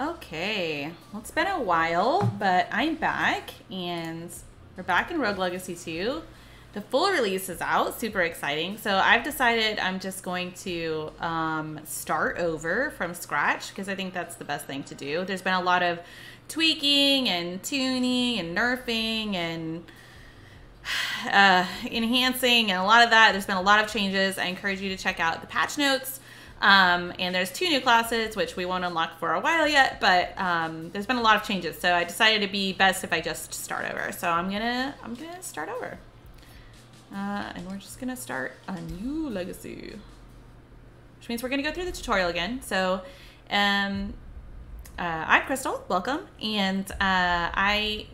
Okay, well, it's been a while, but I'm back, and we're back in Rogue Legacy 2. The full release is out, super exciting. So I've decided I'm just going to um, start over from scratch because I think that's the best thing to do. There's been a lot of tweaking and tuning and nerfing and uh, enhancing and a lot of that. There's been a lot of changes. I encourage you to check out the patch notes. Um, and there's two new classes, which we won't unlock for a while yet, but um, there's been a lot of changes. So I decided it'd be best if I just start over. So I'm gonna I'm gonna start over, uh, and we're just gonna start a new legacy, which means we're gonna go through the tutorial again. So, um, uh, I'm Crystal. Welcome, and uh, I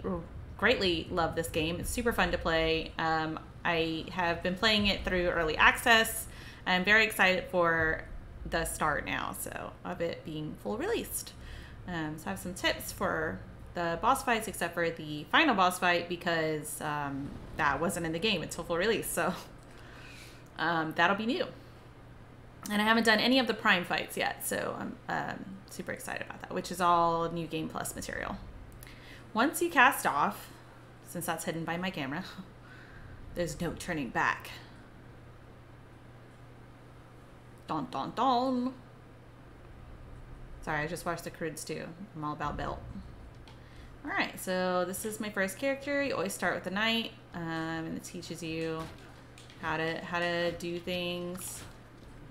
greatly love this game. It's super fun to play. Um, I have been playing it through early access. I'm very excited for the start now, so of it being full released. Um, so I have some tips for the boss fights, except for the final boss fight because um, that wasn't in the game until full release. So um, that'll be new. And I haven't done any of the prime fights yet, so I'm um, super excited about that, which is all new game plus material. Once you cast off, since that's hidden by my camera, there's no turning back. Don don don. Sorry, I just watched the Croods too. I'm all about belt. Alright, so this is my first character. You always start with the knight, um, and it teaches you how to how to do things.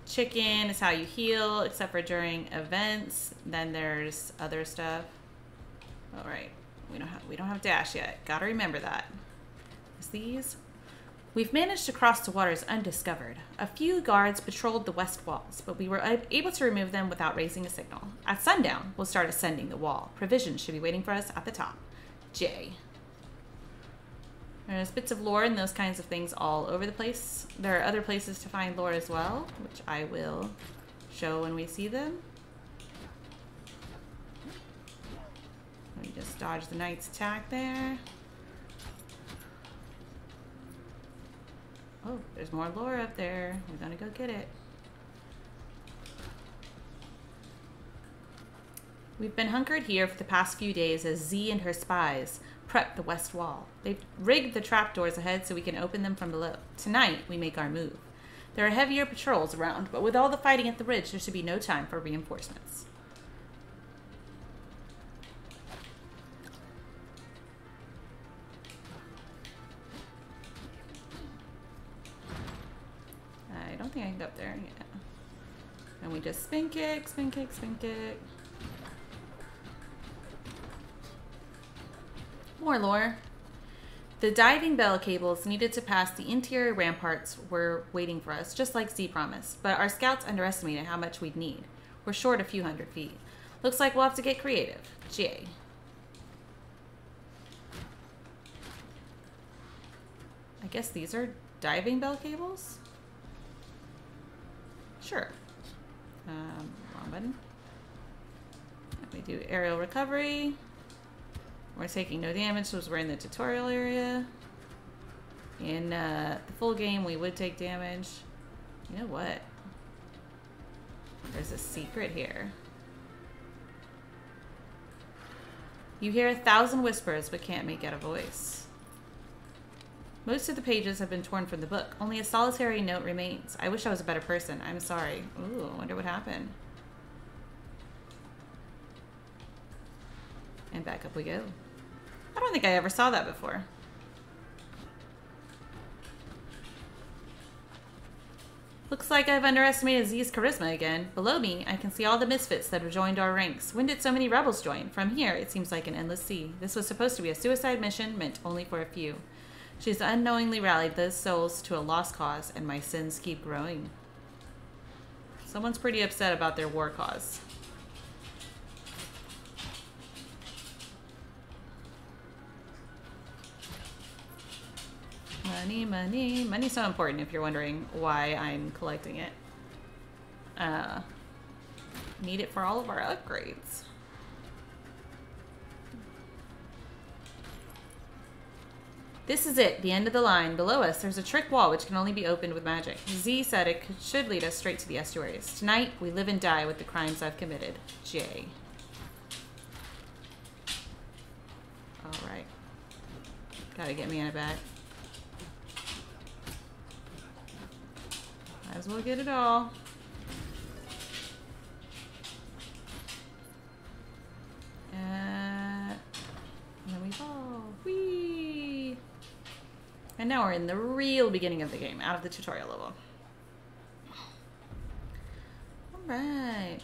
Chicken is how you heal, except for during events. Then there's other stuff. Alright, we don't have we don't have dash yet. Gotta remember that. Is these? We've managed to cross the waters undiscovered. A few guards patrolled the west walls, but we were able to remove them without raising a signal. At sundown, we'll start ascending the wall. Provisions should be waiting for us at the top. J. There's bits of lore and those kinds of things all over the place. There are other places to find lore as well, which I will show when we see them. Let me just dodge the knight's attack there. Oh, there's more lore up there. We're gonna go get it. We've been hunkered here for the past few days as Z and her spies prep the west wall. They've rigged the trapdoors ahead so we can open them from below. Tonight, we make our move. There are heavier patrols around, but with all the fighting at the ridge, there should be no time for reinforcements. Think I can up there. Yeah. And we just spin kick, spin kick, spin kick. More lore. The diving bell cables needed to pass the interior ramparts were waiting for us, just like Z promised, but our scouts underestimated how much we'd need. We're short a few hundred feet. Looks like we'll have to get creative. J. I guess these are diving bell cables? Sure. Um, wrong button. Me do aerial recovery. We're taking no damage because we're in the tutorial area. In uh, the full game, we would take damage. You know what? There's a secret here. You hear a thousand whispers but can't make out a voice. Most of the pages have been torn from the book. Only a solitary note remains. I wish I was a better person. I'm sorry. Ooh, I wonder what happened. And back up we go. I don't think I ever saw that before. Looks like I've underestimated Z's charisma again. Below me, I can see all the misfits that have joined our ranks. When did so many rebels join? From here, it seems like an endless sea. This was supposed to be a suicide mission meant only for a few. She's unknowingly rallied those souls to a lost cause, and my sins keep growing. Someone's pretty upset about their war cause. Money, money. Money's so important if you're wondering why I'm collecting it. Uh, need it for all of our upgrades. This is it, the end of the line. Below us, there's a trick wall which can only be opened with magic. Z said it could, should lead us straight to the estuaries. Tonight, we live and die with the crimes I've committed. J. All right. Gotta get me in a back. Might as well get it all. Uh, and then we fall. Whee! And now we're in the real beginning of the game, out of the tutorial level. Alright.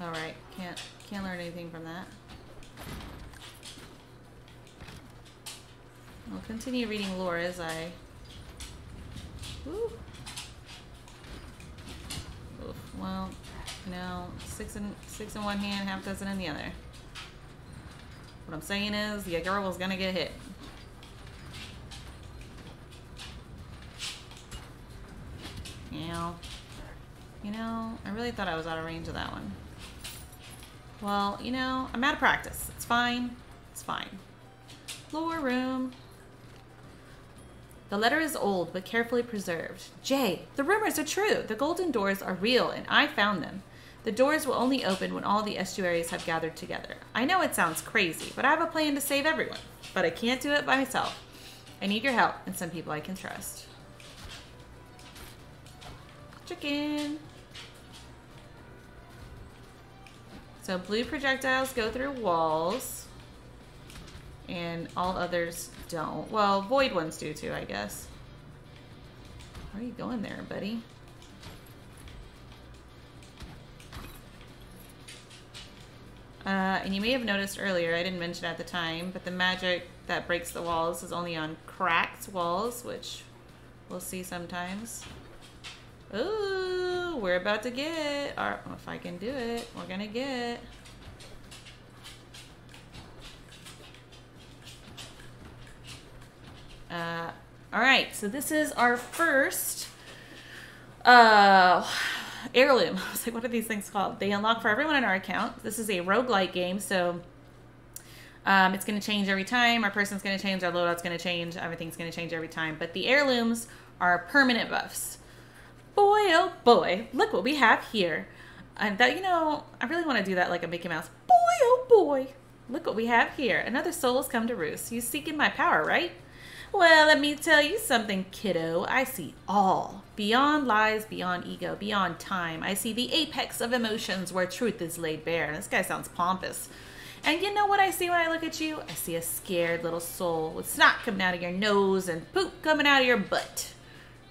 Alright, can't can't learn anything from that. I'll continue reading lore as I Ooh. Oof, well, you know, six in six in one hand, half dozen in the other. What I'm saying is, your girl was gonna get hit. Yeah. You know, I really thought I was out of range of that one. Well, you know, I'm out of practice. It's fine. It's fine. Floor room. The letter is old, but carefully preserved. Jay, the rumors are true. The golden doors are real, and I found them. The doors will only open when all the estuaries have gathered together. I know it sounds crazy, but I have a plan to save everyone. But I can't do it by myself. I need your help and some people I can trust. Chicken. So blue projectiles go through walls. And all others don't. Well, void ones do too, I guess. Where are you going there, buddy? Uh, and you may have noticed earlier, I didn't mention at the time, but the magic that breaks the walls is only on cracked walls, which we'll see sometimes. Ooh, we're about to get, if I can do it, we're gonna get. Uh, all right, so this is our first uh, heirloom. I was like, what are these things called? They unlock for everyone in our account. This is a roguelike game, so um, it's going to change every time. Our person's going to change, our loadout's going to change, everything's going to change every time. But the heirlooms are permanent buffs. Boy, oh boy, look what we have here. And that, you know, I really want to do that like a Mickey Mouse. Boy, oh boy, look what we have here. Another soul has come to roost. You seeking my power, right? Well, let me tell you something, kiddo. I see all. Beyond lies, beyond ego, beyond time. I see the apex of emotions where truth is laid bare. This guy sounds pompous. And you know what I see when I look at you? I see a scared little soul with snot coming out of your nose and poop coming out of your butt.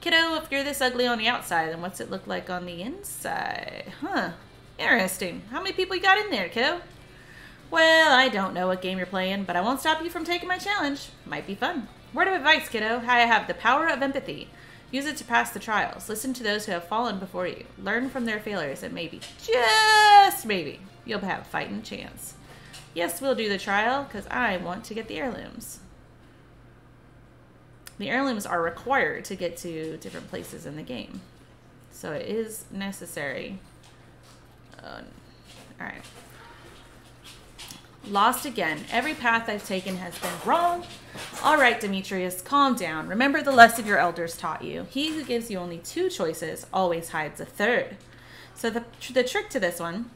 Kiddo, if you're this ugly on the outside, then what's it look like on the inside? Huh. Interesting. How many people you got in there, kiddo? Well, I don't know what game you're playing, but I won't stop you from taking my challenge. Might be fun. Word of advice, kiddo. I have the power of empathy. Use it to pass the trials. Listen to those who have fallen before you. Learn from their failures, and maybe, just maybe, you'll have a fighting chance. Yes, we'll do the trial, because I want to get the heirlooms. The heirlooms are required to get to different places in the game. So it is necessary. Uh, Alright. Lost again. Every path I've taken has been wrong. All right, Demetrius, calm down. Remember the lesson your elders taught you. He who gives you only two choices always hides a third. So the, the trick to this one,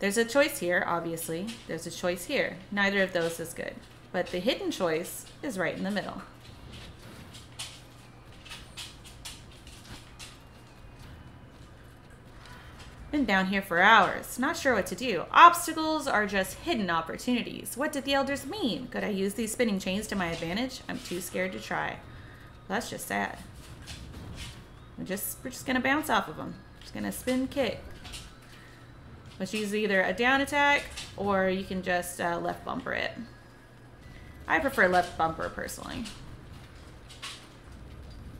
there's a choice here, obviously. There's a choice here. Neither of those is good. But the hidden choice is right in the middle. Been down here for hours, not sure what to do. Obstacles are just hidden opportunities. What did the elders mean? Could I use these spinning chains to my advantage? I'm too scared to try. That's just sad. We're just, we're just gonna bounce off of them. Just gonna spin kick. Which is either a down attack or you can just uh, left bumper it. I prefer left bumper personally.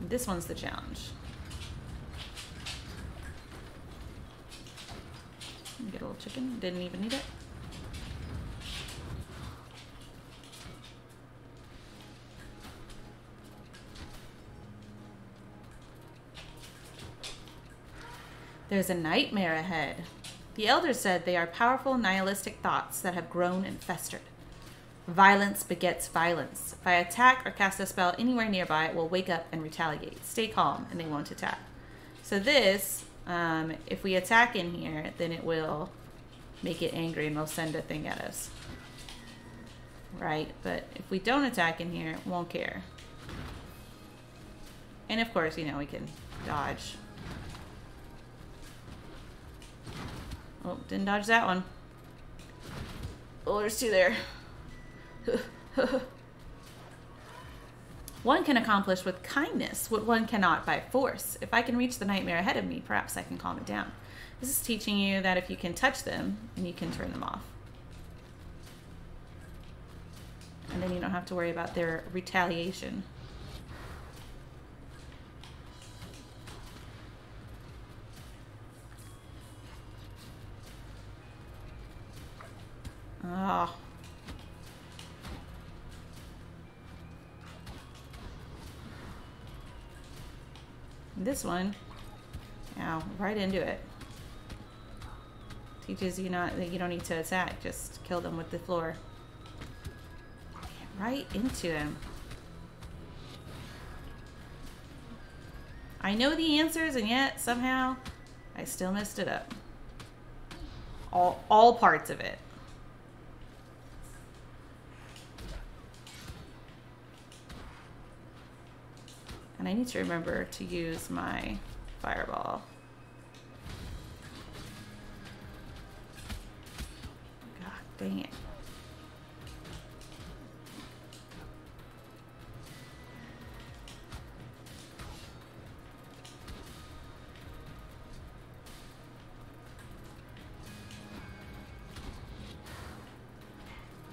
This one's the challenge. Get a little chicken. Didn't even need it. There's a nightmare ahead. The elders said they are powerful nihilistic thoughts that have grown and festered. Violence begets violence. If I attack or cast a spell anywhere nearby, it will wake up and retaliate. Stay calm, and they won't attack. So this um, if we attack in here, then it will make it angry and they'll send a thing at us. Right? But if we don't attack in here, it won't care. And of course, you know, we can dodge. Oh, didn't dodge that one. Oh, there's two there. one can accomplish with kindness what one cannot by force. If I can reach the nightmare ahead of me, perhaps I can calm it down. This is teaching you that if you can touch them, and you can turn them off. And then you don't have to worry about their retaliation. Oh. This one, ow, right into it. Teaches you not that you don't need to attack, just kill them with the floor. Right into him. I know the answers and yet somehow I still messed it up. All all parts of it. And I need to remember to use my fireball. God dang it.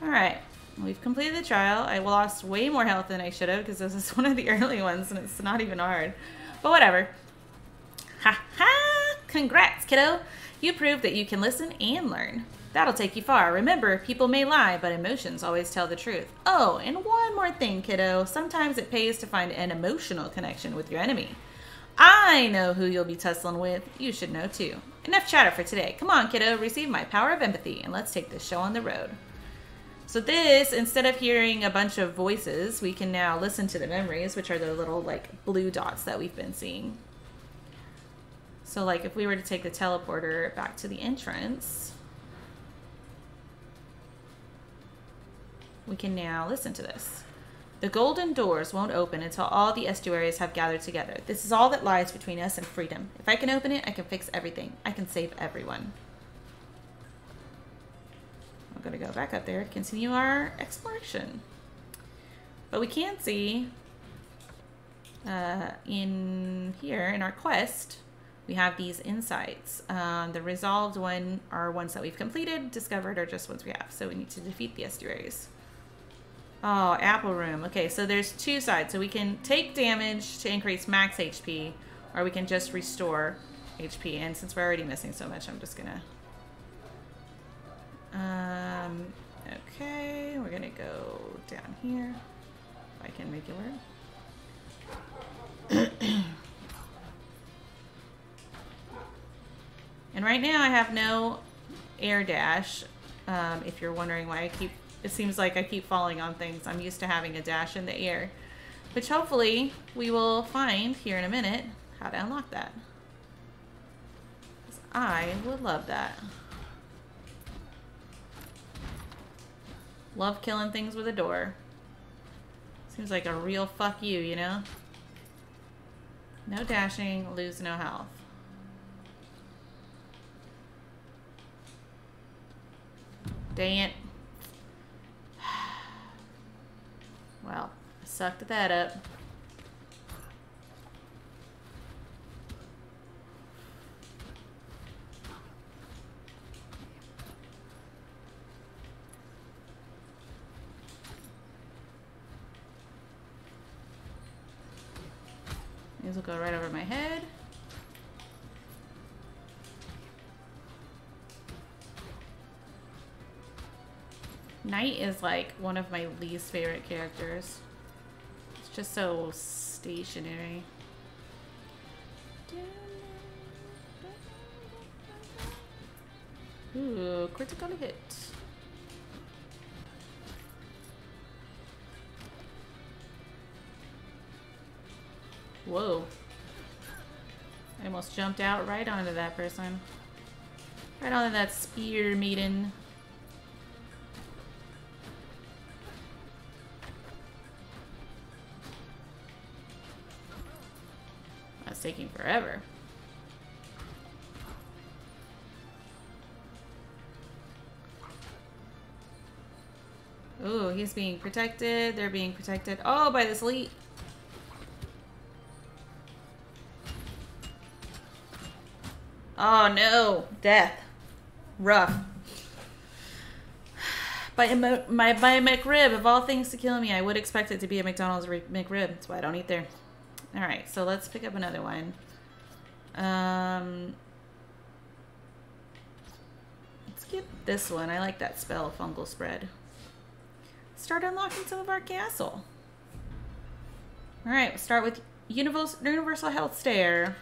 Alright. We've completed the trial. I lost way more health than I should have because this is one of the early ones and it's not even hard. But whatever. Ha ha! Congrats, kiddo! You proved that you can listen and learn. That'll take you far. Remember, people may lie, but emotions always tell the truth. Oh, and one more thing, kiddo. Sometimes it pays to find an emotional connection with your enemy. I know who you'll be tussling with. You should know too. Enough chatter for today. Come on, kiddo, receive my power of empathy and let's take this show on the road. So this, instead of hearing a bunch of voices, we can now listen to the memories, which are the little like blue dots that we've been seeing. So like if we were to take the teleporter back to the entrance, we can now listen to this. The golden doors won't open until all the estuaries have gathered together. This is all that lies between us and freedom. If I can open it, I can fix everything. I can save everyone. I'm going to go back up there to continue our exploration. But we can see uh, in here in our quest, we have these insights. Um, the resolved one are ones that we've completed, discovered, or just ones we have. So we need to defeat the estuaries. Oh, apple room. Okay, so there's two sides. So we can take damage to increase max HP, or we can just restore HP. And since we're already missing so much, I'm just gonna um, okay, we're gonna go down here. If I can make it work. and right now I have no air dash. Um, if you're wondering why I keep, it seems like I keep falling on things. I'm used to having a dash in the air. Which hopefully we will find here in a minute how to unlock that. I would love that. Love killing things with a door. Seems like a real fuck you, you know? No dashing, lose no health. Dang it. Well, I sucked that up. These will go right over my head. Knight is like one of my least favorite characters. It's just so stationary. Ooh, critical hit. Whoa. I almost jumped out right onto that person. Right onto that spear maiden. That's taking forever. Ooh, he's being protected. They're being protected. Oh, by this elite. Oh no, death. Rough. By my, my, by my McRib, of all things to kill me, I would expect it to be a McDonald's McRib. That's why I don't eat there. Alright, so let's pick up another one. Um, let's get this one. I like that spell, Fungal Spread start unlocking some of our castle. All right, we'll start with universal Universal Healthcare.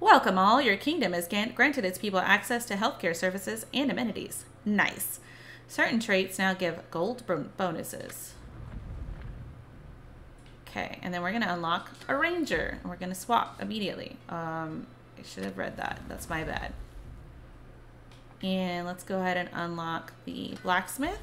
Welcome all. Your kingdom has granted its people access to healthcare services and amenities. Nice. Certain traits now give gold bonuses. Okay, and then we're going to unlock a ranger. And we're going to swap immediately. Um, I should have read that. That's my bad. And let's go ahead and unlock the blacksmith.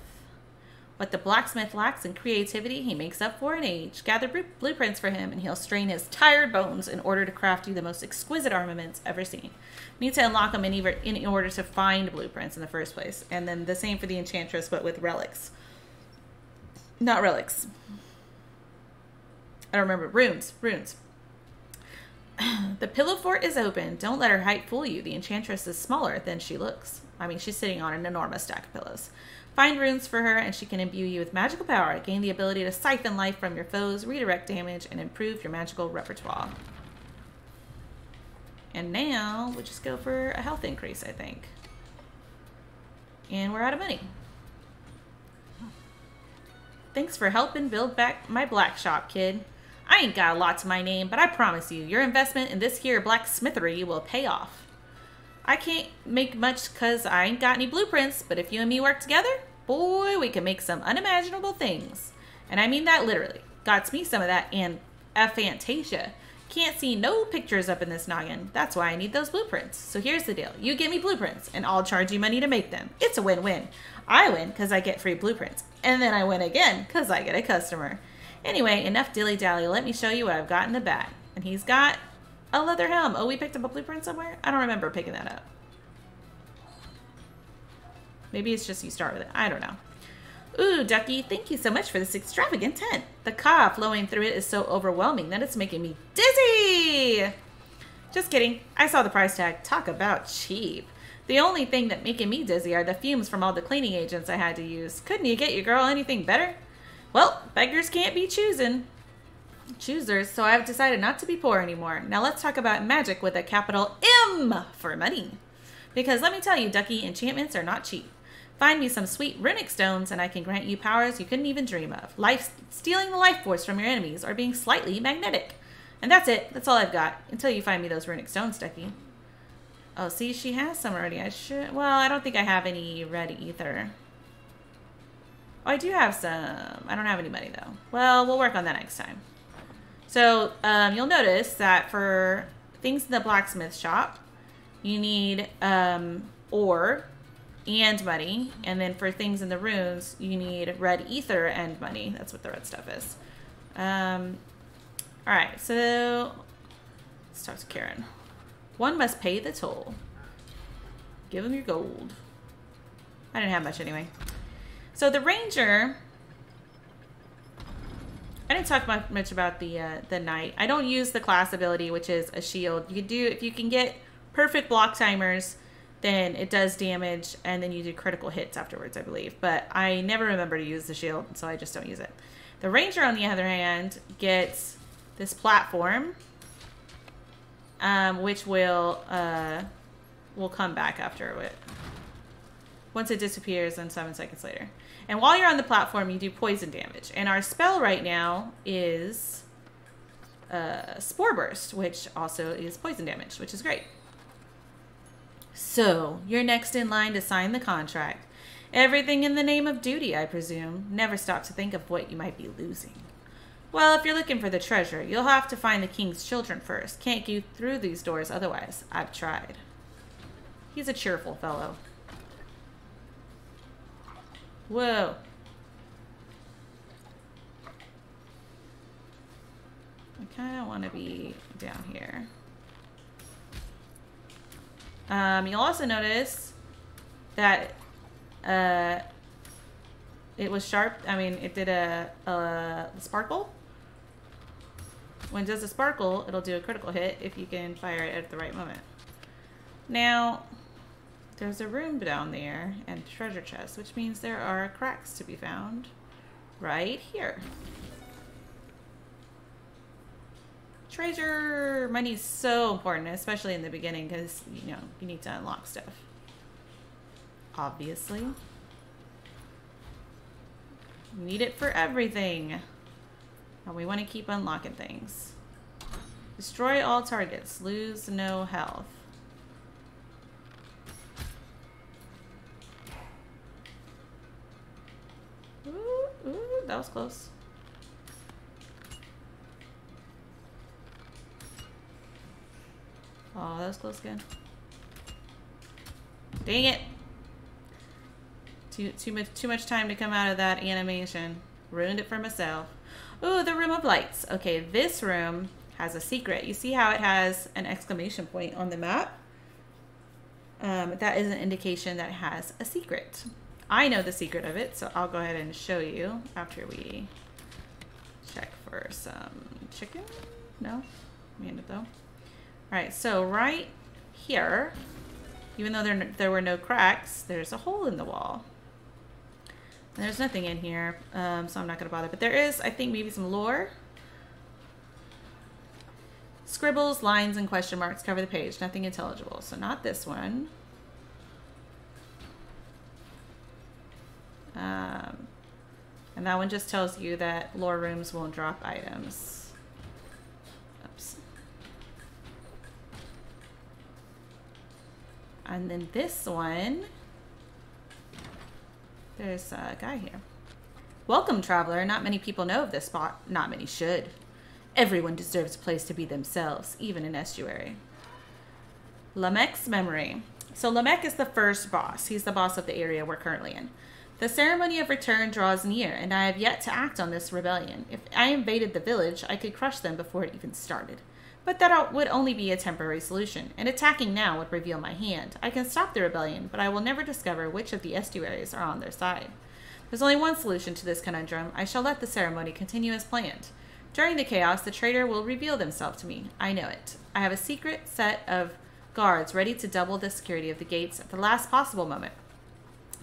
What the blacksmith lacks in creativity, he makes up for in age. Gather blueprints for him, and he'll strain his tired bones in order to craft you the most exquisite armaments ever seen. You need to unlock them in, in order to find blueprints in the first place. And then the same for the enchantress, but with relics. Not relics. I don't remember. Runes. Runes. the pillow fort is open. Don't let her height fool you. The enchantress is smaller than she looks. I mean, she's sitting on an enormous stack of pillows. Find runes for her, and she can imbue you with magical power. Gain the ability to siphon life from your foes, redirect damage, and improve your magical repertoire. And now, we'll just go for a health increase, I think. And we're out of money. Thanks for helping build back my black shop, kid. I ain't got a lot to my name, but I promise you, your investment in this here blacksmithery will pay off. I can't make much because I ain't got any blueprints, but if you and me work together, boy, we can make some unimaginable things. And I mean that literally. Got me some of that and aphantasia. Can't see no pictures up in this noggin. That's why I need those blueprints. So here's the deal. You give me blueprints and I'll charge you money to make them. It's a win-win. I win because I get free blueprints. And then I win again because I get a customer. Anyway, enough dilly-dally. Let me show you what I've got in the bag. And he's got a leather helm. Oh, we picked up a blueprint somewhere? I don't remember picking that up. Maybe it's just you start with it. I don't know. Ooh, Ducky, thank you so much for this extravagant tent. The ka flowing through it is so overwhelming that it's making me dizzy. Just kidding. I saw the price tag. Talk about cheap. The only thing that making me dizzy are the fumes from all the cleaning agents I had to use. Couldn't you get your girl anything better? Well, beggars can't be choosing choosers, so I've decided not to be poor anymore. Now let's talk about magic with a capital M for money. Because let me tell you, Ducky, enchantments are not cheap. Find me some sweet runic stones and I can grant you powers you couldn't even dream of. Life stealing the life force from your enemies or being slightly magnetic. And that's it. That's all I've got. Until you find me those runic stones, Ducky. Oh, see, she has some already. I should... Well, I don't think I have any red ether. Oh, I do have some. I don't have any money, though. Well, we'll work on that next time. So um, you'll notice that for things in the blacksmith shop, you need um, ore and money. And then for things in the runes, you need red ether and money. That's what the red stuff is. Um, all right, so let's talk to Charon. One must pay the toll. Give him your gold. I didn't have much anyway. So the ranger I didn't talk much about the uh, the knight. I don't use the class ability, which is a shield. You can do if you can get perfect block timers, then it does damage, and then you do critical hits afterwards, I believe. But I never remember to use the shield, so I just don't use it. The ranger, on the other hand, gets this platform, um, which will uh, will come back after it. Once it disappears, then seven seconds later. And while you're on the platform, you do poison damage. And our spell right now is uh, Spore Burst, which also is poison damage, which is great. So, you're next in line to sign the contract. Everything in the name of duty, I presume. Never stop to think of what you might be losing. Well, if you're looking for the treasure, you'll have to find the king's children first. Can't get through these doors otherwise. I've tried. He's a cheerful fellow. Whoa. I kind of want to be down here. Um, you'll also notice that uh, it was sharp. I mean, it did a, a sparkle. When it does a sparkle, it'll do a critical hit if you can fire it at the right moment. Now, there's a room down there and treasure chest, which means there are cracks to be found right here. Treasure money is so important, especially in the beginning, because you know you need to unlock stuff. Obviously, need it for everything, and we want to keep unlocking things. Destroy all targets. Lose no health. Ooh, ooh, that was close. Oh, that was close again. Dang it! Too too much too much time to come out of that animation. Ruined it for myself. Ooh, the room of lights. Okay, this room has a secret. You see how it has an exclamation point on the map? Um, that is an indication that has a secret. I know the secret of it, so I'll go ahead and show you after we check for some chicken. No? We end it though. Alright, so right here, even though there, there were no cracks, there's a hole in the wall. there's nothing in here, um, so I'm not going to bother. But there is, I think, maybe some lore. Scribbles, lines, and question marks cover the page. Nothing intelligible. So not this one. Um, and that one just tells you that lore rooms won't drop items. Oops. And then this one, there's a guy here. Welcome, traveler. Not many people know of this spot. Not many should. Everyone deserves a place to be themselves, even an estuary. Lamech's memory. So Lamech is the first boss. He's the boss of the area we're currently in. The ceremony of return draws near, and I have yet to act on this rebellion. If I invaded the village, I could crush them before it even started. But that would only be a temporary solution, and attacking now would reveal my hand. I can stop the rebellion, but I will never discover which of the estuaries are on their side. There's only one solution to this conundrum. I shall let the ceremony continue as planned. During the chaos, the traitor will reveal themselves to me. I know it. I have a secret set of guards ready to double the security of the gates at the last possible moment.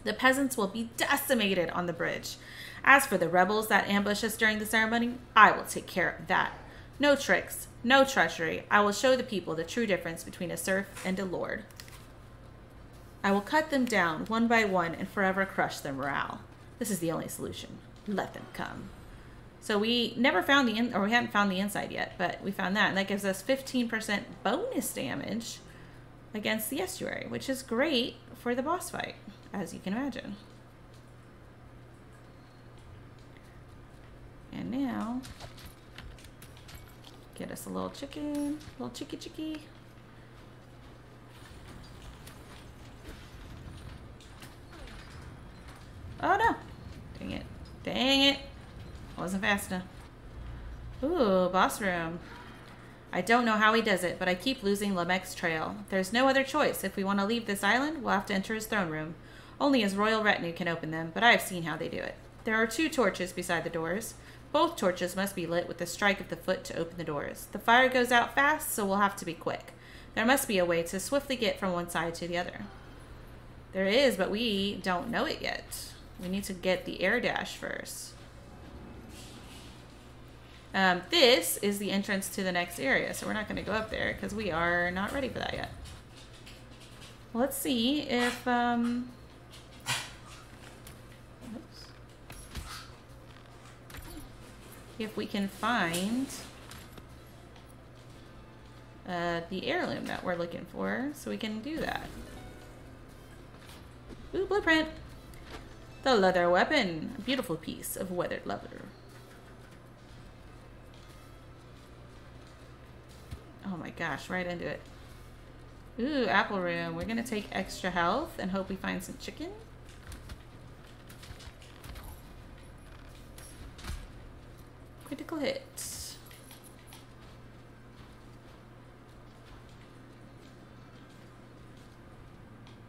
The peasants will be decimated on the bridge. As for the rebels that ambush us during the ceremony, I will take care of that. No tricks, no treachery. I will show the people the true difference between a serf and a lord. I will cut them down one by one and forever crush their morale. This is the only solution. Let them come. So we never found the in, or we haven't found the inside yet, but we found that, and that gives us 15% bonus damage against the estuary, which is great for the boss fight, as you can imagine. And now Get us a little chicken, little chicky chicky. Oh no! Dang it. Dang it! Wasn't fast enough. Ooh, boss room. I don't know how he does it, but I keep losing Lamech's trail. There's no other choice. If we want to leave this island, we'll have to enter his throne room. Only his royal retinue can open them, but I have seen how they do it. There are two torches beside the doors. Both torches must be lit with the strike of the foot to open the doors. The fire goes out fast, so we'll have to be quick. There must be a way to swiftly get from one side to the other. There is, but we don't know it yet. We need to get the air dash first. Um, this is the entrance to the next area, so we're not going to go up there because we are not ready for that yet. Let's see if... Um, if we can find uh, the heirloom that we're looking for so we can do that. Ooh, blueprint. The leather weapon. A beautiful piece of weathered leather. Oh my gosh, right into it. Ooh, apple room. We're gonna take extra health and hope we find some chicken. Critical hit.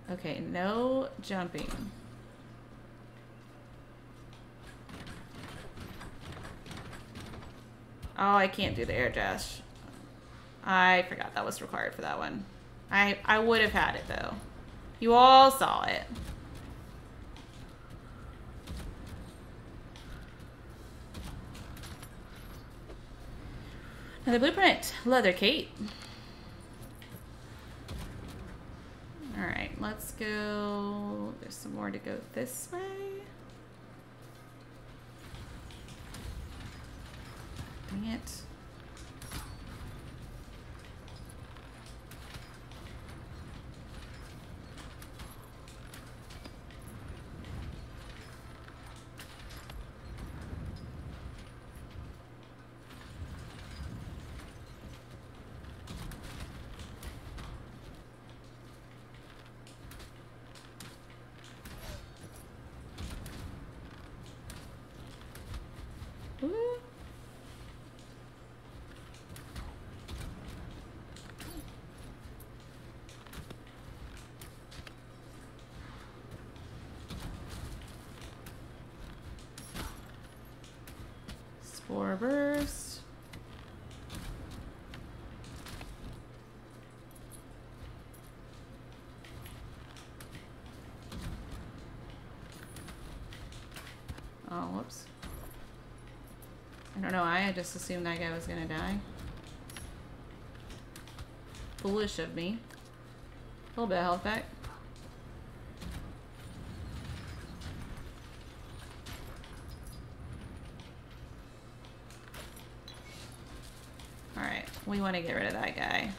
Okay, no jumping. Oh, I can't do the air dash. I forgot that was required for that one. I, I would have had it, though. You all saw it. Another blueprint. Leather cape. Alright, let's go... There's some more to go this way. Dang it. Ooh. Spore burst. Oh, whoops. I don't know why, I just assumed that guy was gonna die. Foolish of me. A little bit of health back. Alright, we want to get rid of that guy.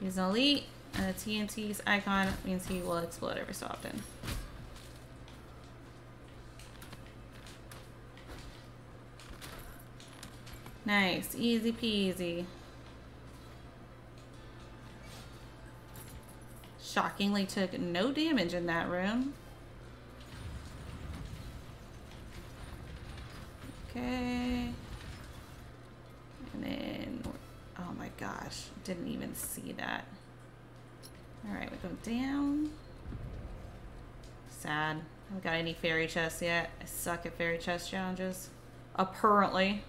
He's an elite, and the TNT's icon means he will explode every so often. Nice, easy peasy. Shockingly took no damage in that room. Okay. And then, oh my gosh, didn't even see that. All right, we go down. Sad. I haven't got any fairy chests yet. I suck at fairy chest challenges. Apparently.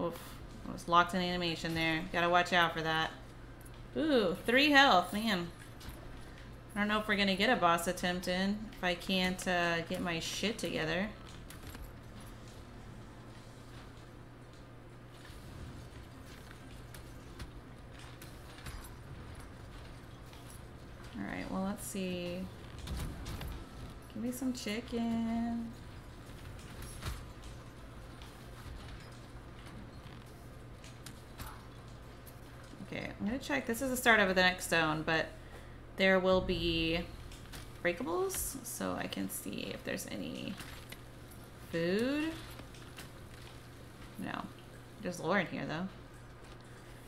Oof. Locked in animation there. Gotta watch out for that. Ooh, three health. Man. I don't know if we're gonna get a boss attempt in if I can't uh, get my shit together. Alright, well let's see. Give me some chicken. Okay, I'm gonna check. This is the start of the next zone, but there will be breakables, so I can see if there's any food. No. There's lore in here, though.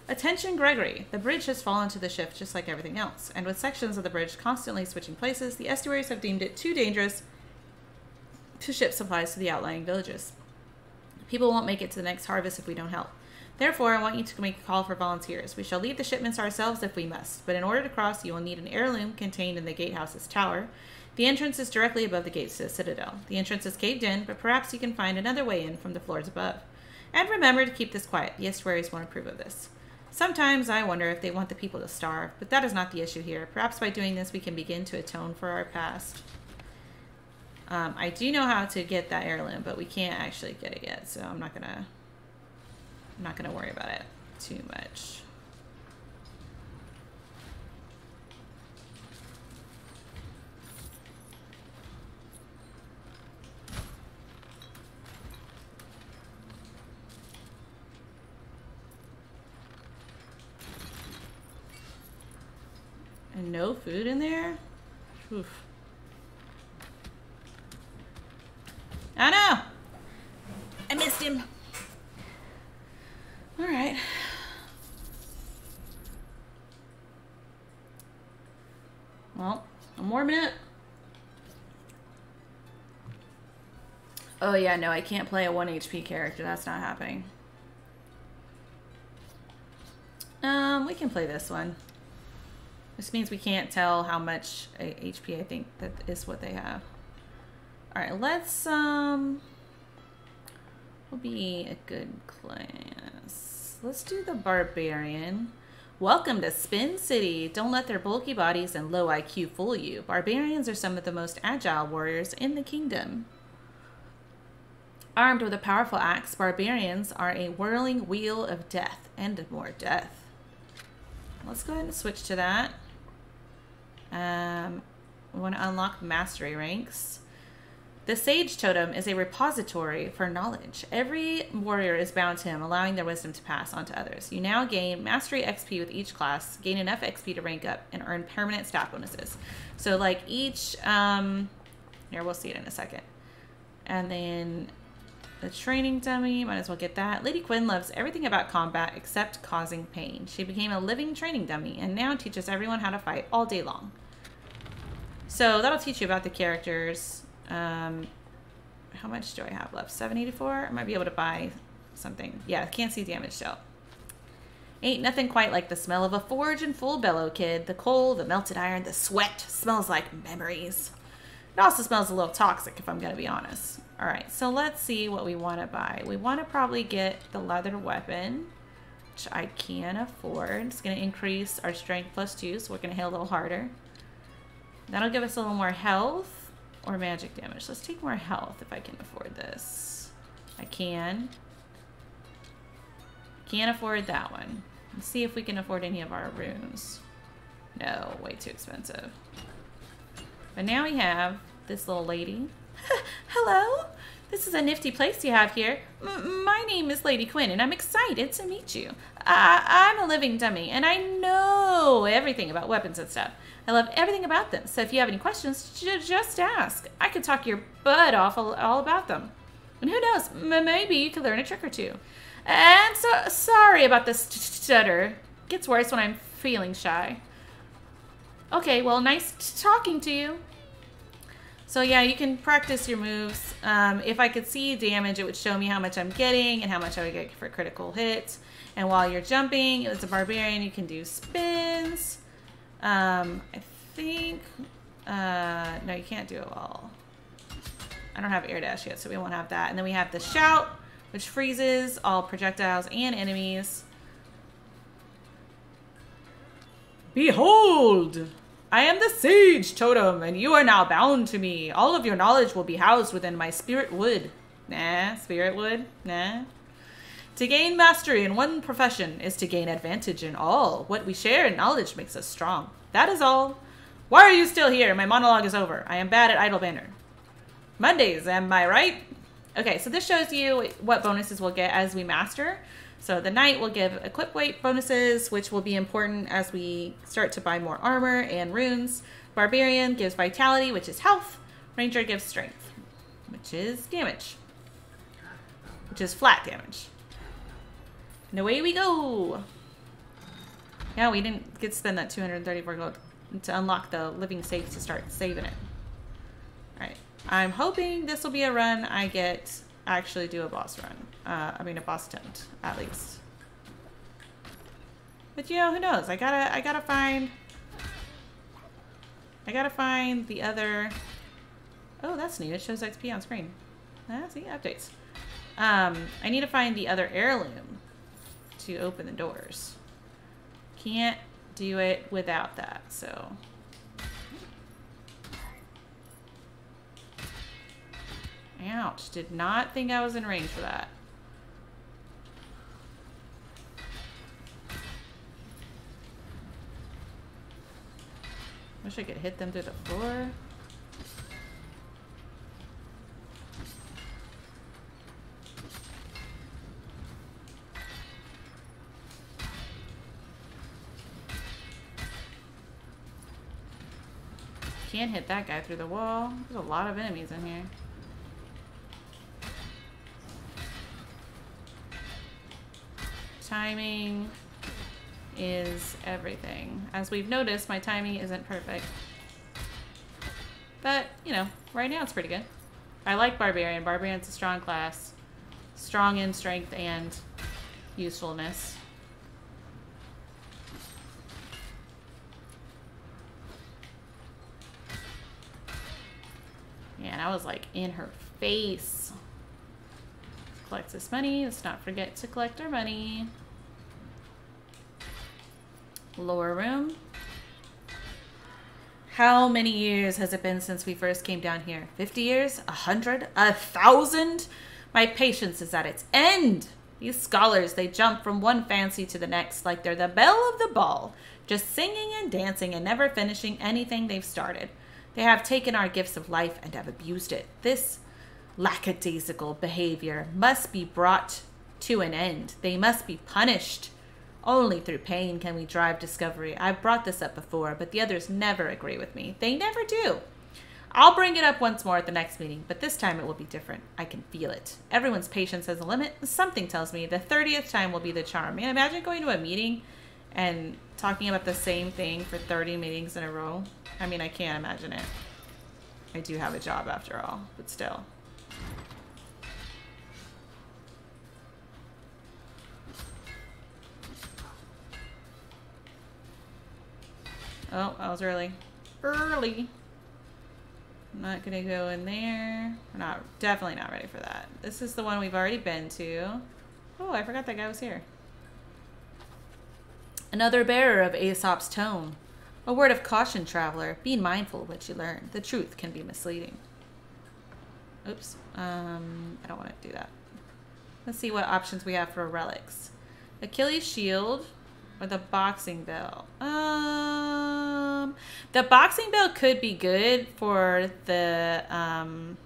Attention, Gregory. The bridge has fallen to the shift just like everything else, and with sections of the bridge constantly switching places, the estuaries have deemed it too dangerous to ship supplies to the outlying villages. People won't make it to the next harvest if we don't help. Therefore, I want you to make a call for volunteers. We shall lead the shipments ourselves if we must, but in order to cross, you will need an heirloom contained in the gatehouse's tower. The entrance is directly above the gates to the citadel. The entrance is caved in, but perhaps you can find another way in from the floors above. And remember to keep this quiet. The estuaries won't approve of this. Sometimes I wonder if they want the people to starve, but that is not the issue here. Perhaps by doing this, we can begin to atone for our past. Um, I do know how to get that heirloom, but we can't actually get it yet, so I'm not gonna I'm not going to worry about it too much. And no food in there? Oof. I know! I missed him. Alright. Well, one more minute. Oh yeah, no, I can't play a 1 HP character. That's not happening. Um, we can play this one. This means we can't tell how much HP I think that is what they have. Alright, let's, um... Will be a good class. Let's do the Barbarian. Welcome to Spin City. Don't let their bulky bodies and low IQ fool you. Barbarians are some of the most agile warriors in the kingdom. Armed with a powerful axe, barbarians are a whirling wheel of death and more death. Let's go ahead and switch to that. Um, we want to unlock mastery ranks. The Sage Totem is a repository for knowledge. Every warrior is bound to him, allowing their wisdom to pass on to others. You now gain Mastery XP with each class, gain enough XP to rank up, and earn permanent stat bonuses. So, like each, um, here we'll see it in a second. And then the training dummy, might as well get that. Lady Quinn loves everything about combat except causing pain. She became a living training dummy and now teaches everyone how to fight all day long. So that'll teach you about the characters. Um, how much do I have left? 784? I might be able to buy something. Yeah, can't see damage dealt. Ain't nothing quite like the smell of a forge in full bellow, kid. The coal, the melted iron, the sweat smells like memories. It also smells a little toxic, if I'm going to be honest. All right, so let's see what we want to buy. We want to probably get the leather weapon, which I can afford. It's going to increase our strength plus two, so we're going to hit a little harder. That'll give us a little more health or magic damage. Let's take more health if I can afford this. I can. Can't afford that one. Let's see if we can afford any of our runes. No, way too expensive. But now we have this little lady. Hello? This is a nifty place you have here. M my name is Lady Quinn, and I'm excited to meet you. I I'm a living dummy, and I know everything about weapons and stuff. I love everything about them, so if you have any questions, just ask. I could talk your butt off all, about them. And who knows, maybe you could learn a trick or two. And so sorry about this stutter. Gets worse when I'm feeling shy. Okay, well, nice talking to you. So yeah, you can practice your moves. Um, if I could see damage, it would show me how much I'm getting and how much I would get for critical hits. And while you're jumping, as a barbarian, you can do spins. Um, I think, uh, no, you can't do it all. I don't have air dash yet, so we won't have that. And then we have the shout, which freezes all projectiles and enemies. Behold! I am the Sage Totem, and you are now bound to me. All of your knowledge will be housed within my spirit wood. Nah, spirit wood? Nah. To gain mastery in one profession is to gain advantage in all. What we share in knowledge makes us strong. That is all. Why are you still here? My monologue is over. I am bad at Idle Banner. Mondays, am I right? Okay, so this shows you what bonuses we'll get as we master. So the knight will give equip weight bonuses, which will be important as we start to buy more armor and runes. Barbarian gives vitality, which is health. Ranger gives strength, which is damage, which is flat damage. And away we go. Yeah, we didn't get to spend that 234 gold to unlock the living safe to start saving it. Alright. I'm hoping this will be a run I get actually do a boss run. Uh, I mean, a boss attempt, at least. But you know, who knows? I gotta, I gotta find, I gotta find the other. Oh, that's neat. It shows XP on screen. Ah, see updates. Um, I need to find the other heirloom to open the doors. Can't do it without that, so. Ouch, did not think I was in range for that. Wish I could hit them through the floor. Can't hit that guy through the wall. There's a lot of enemies in here. Timing is everything. As we've noticed, my timing isn't perfect. But, you know, right now it's pretty good. I like Barbarian. Barbarian's a strong class. Strong in strength and usefulness. I was like in her face. Collect this money. Let's not forget to collect our money. Lower room. How many years has it been since we first came down here? 50 years? A hundred? A thousand? My patience is at its end. These scholars, they jump from one fancy to the next like they're the belle of the ball, just singing and dancing and never finishing anything they've started. They have taken our gifts of life and have abused it. This lackadaisical behavior must be brought to an end. They must be punished. Only through pain can we drive discovery. I've brought this up before, but the others never agree with me. They never do. I'll bring it up once more at the next meeting, but this time it will be different. I can feel it. Everyone's patience has a limit. Something tells me the 30th time will be the charm. Man, imagine going to a meeting and talking about the same thing for 30 meetings in a row. I mean, I can't imagine it. I do have a job after all, but still. Oh, I was early. Early. I'm not gonna go in there. We're not definitely not ready for that. This is the one we've already been to. Oh, I forgot that guy was here. Another bearer of Aesop's tome. A word of caution, traveler. Be mindful of what you learn. The truth can be misleading. Oops. Um, I don't want to do that. Let's see what options we have for relics. Achilles shield or the boxing bell. Um, the boxing bell could be good for the um,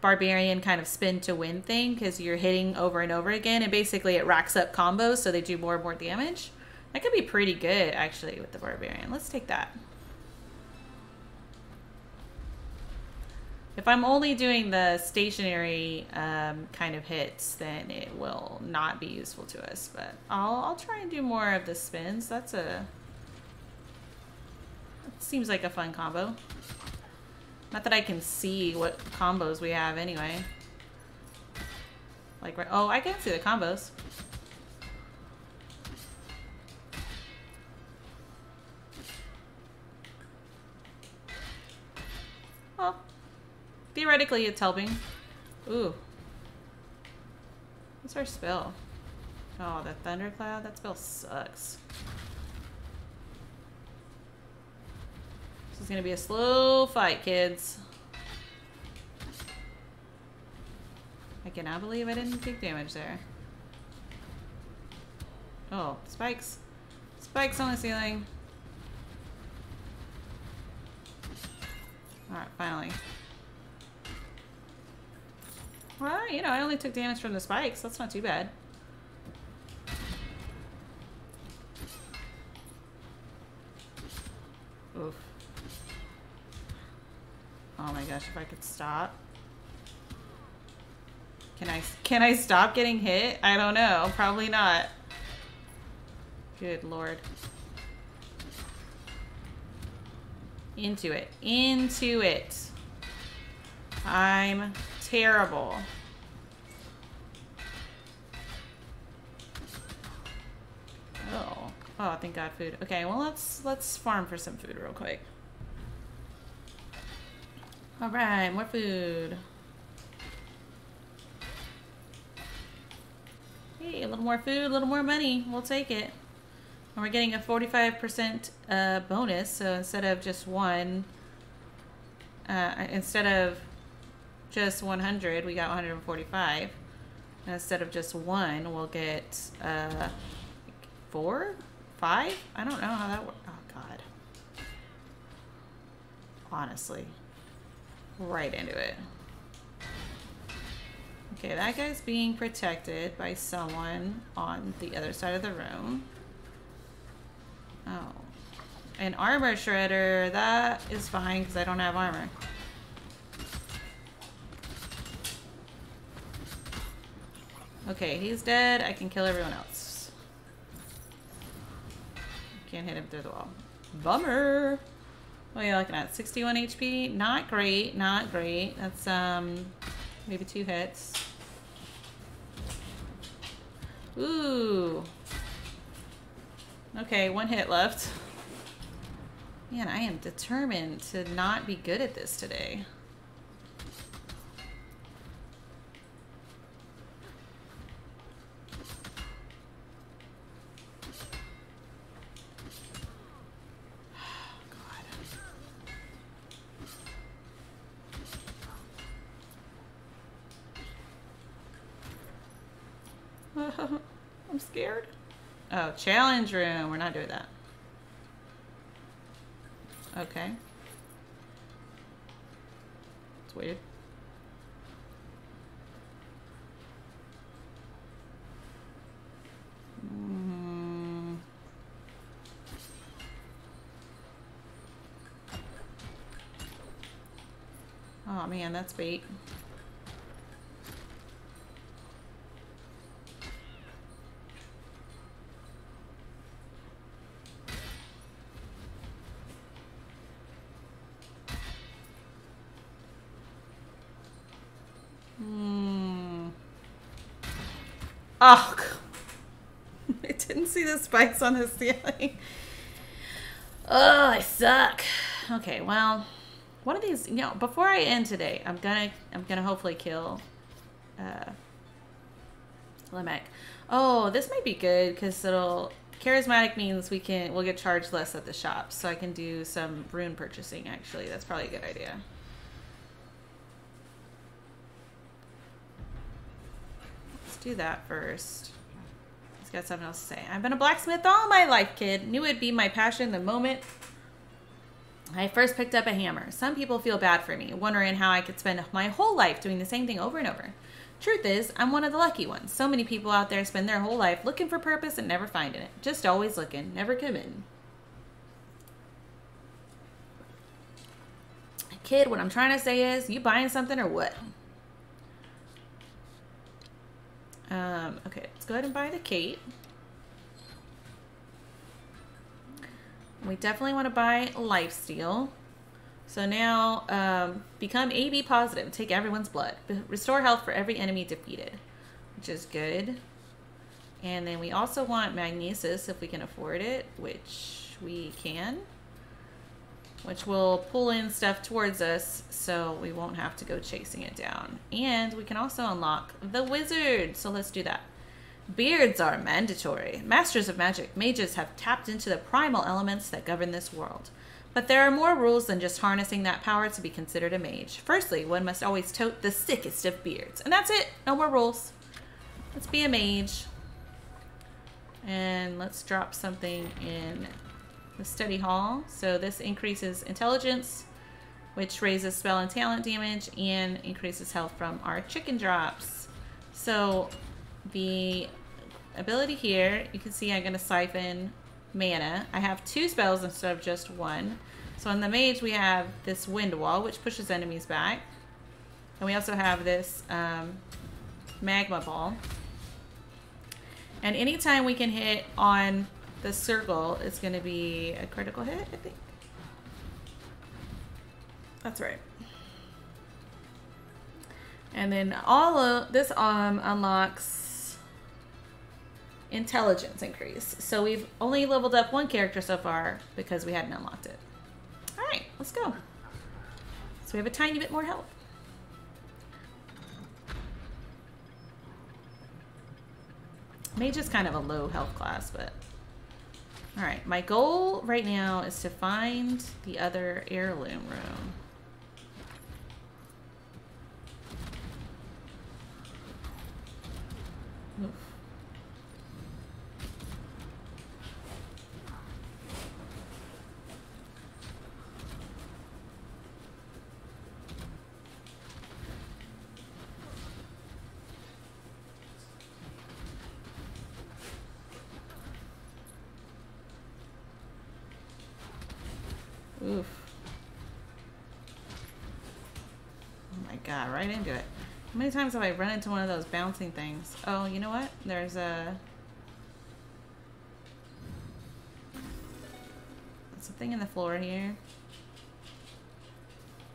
barbarian kind of spin to win thing because you're hitting over and over again, and basically it racks up combos so they do more and more damage. That could be pretty good, actually, with the Barbarian. Let's take that. If I'm only doing the stationary um, kind of hits, then it will not be useful to us. But I'll, I'll try and do more of the spins. That's a... That seems like a fun combo. Not that I can see what combos we have anyway. Like, oh, I can see the combos. Well, theoretically it's helping. Ooh. What's our spell? Oh, the thundercloud? That spell sucks. This is gonna be a slow fight, kids. I cannot believe I didn't take damage there. Oh, spikes. Spikes on the ceiling. Alright, finally. Well, you know, I only took damage from the spikes. That's not too bad. Oof. Oh my gosh, if I could stop. Can I, can I stop getting hit? I don't know. Probably not. Good lord. Into it. Into it. I'm terrible. Oh. Oh, thank God, food. Okay, well let's let's farm for some food real quick. All right, more food. Hey, a little more food, a little more money. We'll take it. And we're getting a 45% uh, bonus, so instead of just one, uh, instead of just 100, we got 145. And instead of just one, we'll get uh, four, five? I don't know how that works. Oh, God. Honestly. Right into it. Okay, that guy's being protected by someone on the other side of the room. Oh. an armor shredder. That is fine because I don't have armor. Okay, he's dead. I can kill everyone else. Can't hit him through the wall. Bummer. What are you looking at? 61 HP? Not great. Not great. That's, um, maybe two hits. Ooh. Okay, one hit left. Man, I am determined to not be good at this today. I'm scared. Oh, challenge room. We're not doing that. Okay. It's weird. Mm. Oh man, that's bait. Oh, I didn't see the spikes on the ceiling. Oh, I suck. Okay, well, one of these, you know, before I end today, I'm gonna, I'm gonna hopefully kill, uh, Lamech. Oh, this might be good because it'll charismatic means we can we'll get charged less at the shop, so I can do some rune purchasing. Actually, that's probably a good idea. Do that first. He's got something else to say. I've been a blacksmith all my life, kid. Knew it'd be my passion the moment I first picked up a hammer. Some people feel bad for me, wondering how I could spend my whole life doing the same thing over and over. Truth is, I'm one of the lucky ones. So many people out there spend their whole life looking for purpose and never finding it. Just always looking, never committing. Kid, what I'm trying to say is, you buying something or what? Um, okay, let's go ahead and buy the Kate. We definitely want to buy Lifesteal. So now, um, become AB positive. Take everyone's blood. Restore health for every enemy defeated, which is good. And then we also want Magnesis if we can afford it, which we can which will pull in stuff towards us so we won't have to go chasing it down. And we can also unlock the wizard, so let's do that. Beards are mandatory. Masters of magic, mages have tapped into the primal elements that govern this world. But there are more rules than just harnessing that power to be considered a mage. Firstly, one must always tote the sickest of beards. And that's it. No more rules. Let's be a mage. And let's drop something in the study hall. So this increases intelligence, which raises spell and talent damage and increases health from our chicken drops. So the ability here, you can see I'm going to siphon mana. I have two spells instead of just one. So in the mage, we have this wind wall, which pushes enemies back. And we also have this um, magma ball. And anytime we can hit on the circle is going to be a critical hit, I think. That's right. And then all of this um, unlocks intelligence increase. So we've only leveled up one character so far because we hadn't unlocked it. All right, let's go. So we have a tiny bit more health. Mage is kind of a low health class, but all right, my goal right now is to find the other heirloom room. Many times have I run into one of those bouncing things? Oh, you know what? There's a... There's a thing in the floor here.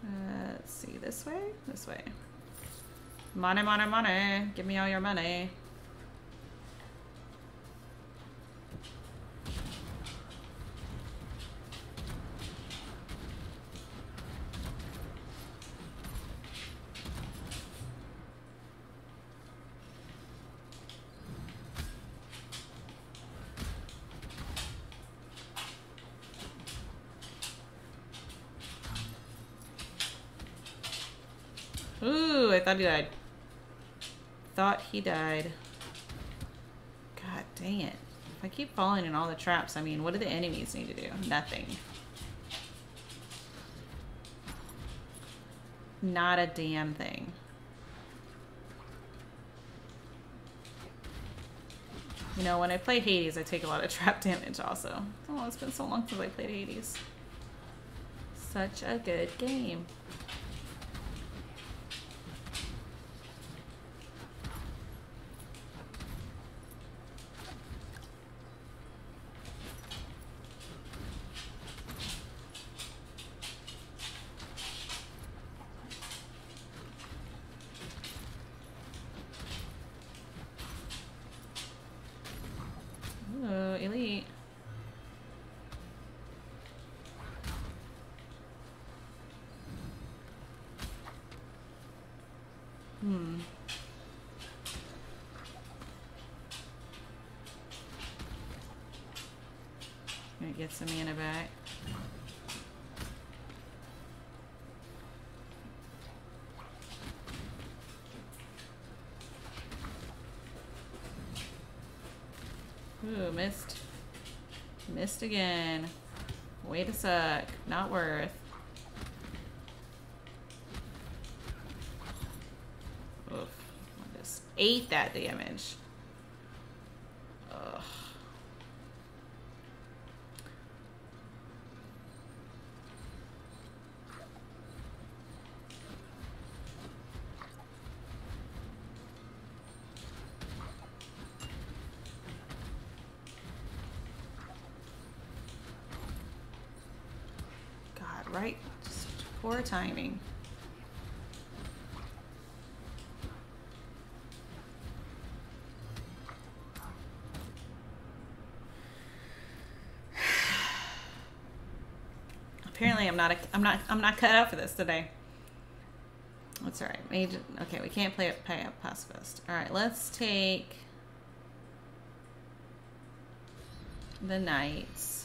Uh, let's see, this way? This way. Money, money, money. Give me all your money. Ooh, I thought he died. Thought he died. God dang it. If I keep falling in all the traps, I mean, what do the enemies need to do? Nothing. Not a damn thing. You know, when I play Hades, I take a lot of trap damage also. Oh, it's been so long since I played Hades. Such a good game. Ooh, elite. Hmm. Gonna get some mana back. Ooh, missed. Missed again. Way to suck. Not worth. Oof. I just ate that damage. Ugh. God, right? Timing. Apparently, I'm not. A, I'm not. I'm not cut out for this today. That's all right. Okay, we can't play it. Pay pacifist. All right, let's take the knights.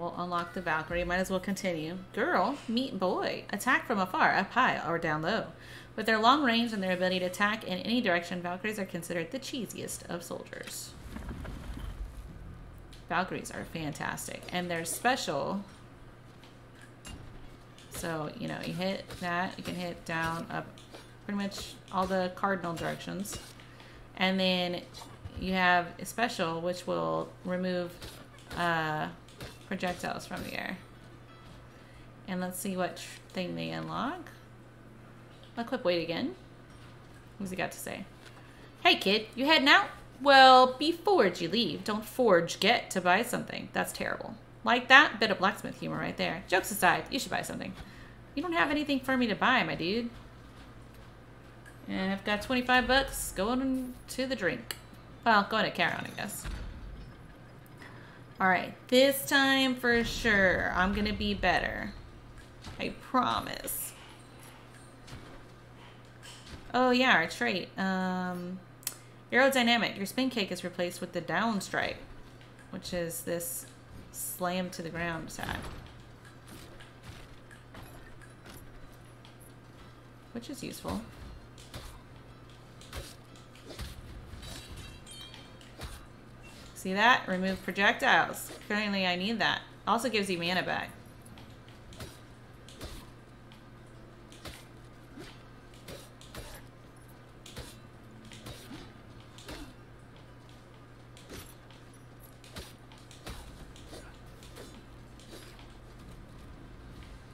We'll unlock the Valkyrie. Might as well continue. Girl, meet boy. Attack from afar, up high or down low. With their long range and their ability to attack in any direction, Valkyries are considered the cheesiest of soldiers. Valkyries are fantastic. And they're special. So, you know, you hit that, you can hit down, up, pretty much all the cardinal directions. And then you have a special, which will remove uh, projectiles from the air. And let's see what thing they unlock. Equip weight again. What's he got to say? Hey kid, you heading out? Well, before you leave, don't forge get to buy something. That's terrible. Like that? Bit of blacksmith humor right there. Jokes aside, you should buy something. You don't have anything for me to buy, my dude. And I've got 25 bucks going to the drink. Well, going to Charon, I guess. Alright, this time for sure, I'm gonna be better. I promise. Oh yeah, our trait. Um, aerodynamic. Your spin kick is replaced with the down strike, which is this slam to the ground side. Which is useful. See that? Remove projectiles. Currently, I need that. Also gives you mana back.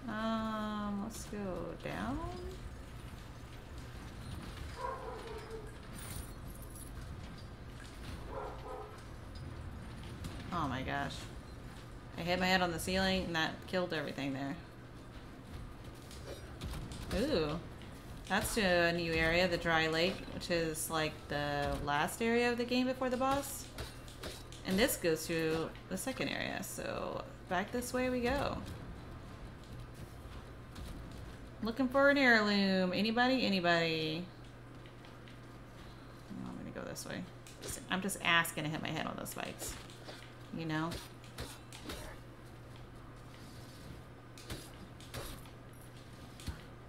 Um, let's go down. Oh my gosh. I hit my head on the ceiling and that killed everything there. Ooh. That's to a new area, the Dry Lake, which is like the last area of the game before the boss. And this goes to the second area, so back this way we go. Looking for an heirloom. Anybody? Anybody? Oh, I'm gonna go this way. I'm just asking to hit my head on those spikes. You know?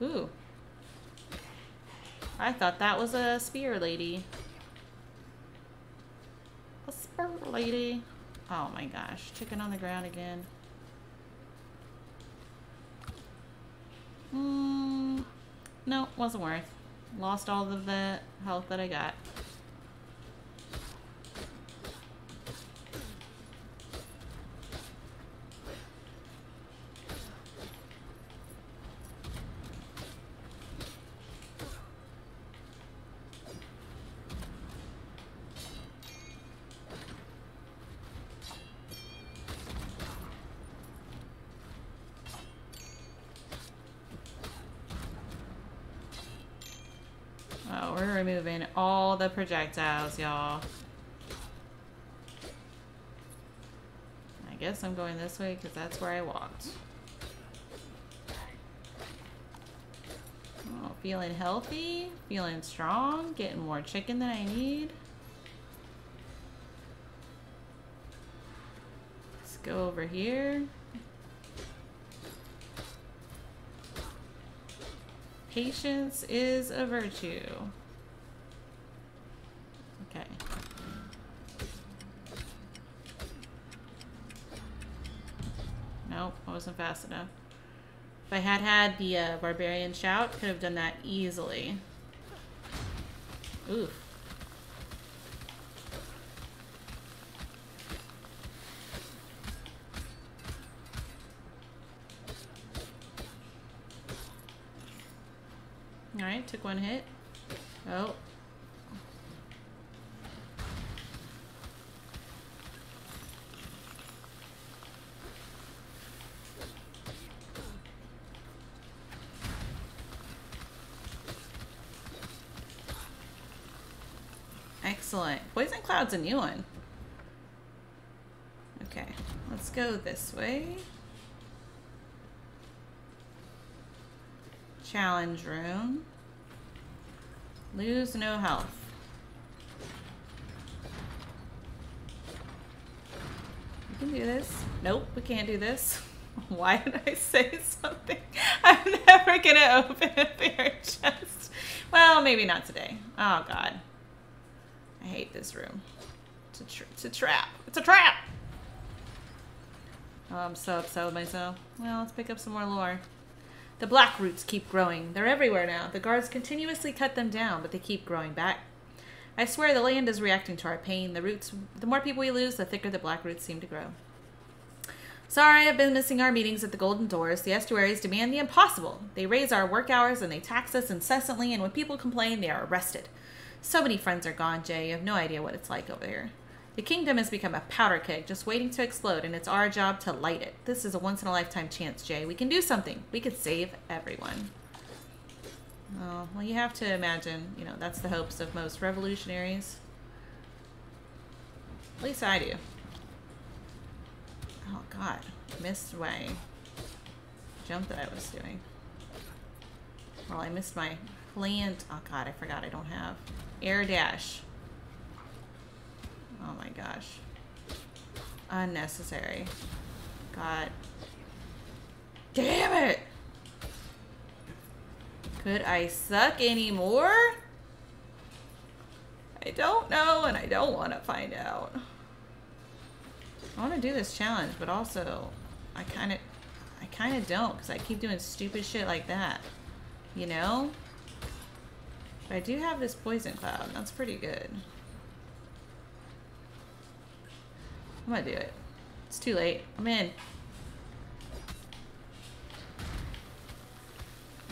Ooh. I thought that was a spear lady. A spear lady. Oh my gosh. Chicken on the ground again. Hmm. No, wasn't worth. Lost all of the health that I got. removing all the projectiles, y'all. I guess I'm going this way because that's where I walked. Oh, feeling healthy, feeling strong, getting more chicken than I need. Let's go over here. Patience is a virtue. Enough. If I had had the uh, Barbarian Shout, could have done that easily. Oof. Alright, took one hit. Oh, Excellent. Cloud's a new one. Okay, let's go this way. Challenge room. Lose no health. We can do this. Nope, we can't do this. Why did I say something? I'm never gonna open a bear chest. Well, maybe not today. Oh god. I hate this room. It's a, tra it's a trap. It's a trap! Oh, I'm so upset with myself. Well, let's pick up some more lore. The black roots keep growing. They're everywhere now. The guards continuously cut them down, but they keep growing back. I swear the land is reacting to our pain. The roots, the more people we lose, the thicker the black roots seem to grow. Sorry, I've been missing our meetings at the Golden Doors. The estuaries demand the impossible. They raise our work hours and they tax us incessantly, and when people complain, they are arrested. So many friends are gone, Jay. You have no idea what it's like over here. The kingdom has become a powder keg, just waiting to explode, and it's our job to light it. This is a once-in-a-lifetime chance, Jay. We can do something. We could save everyone. Oh, well, you have to imagine, you know, that's the hopes of most revolutionaries. At least I do. Oh, God. Missed my jump that I was doing. Well, I missed my plant. Oh, God, I forgot I don't have. Air dash. Oh my gosh. Unnecessary. God. Damn it! Could I suck anymore? I don't know and I don't want to find out. I want to do this challenge, but also I kind of I kind of don't because I keep doing stupid shit like that. You know? But I do have this poison cloud. That's pretty good. I'm gonna do it. It's too late. I'm in.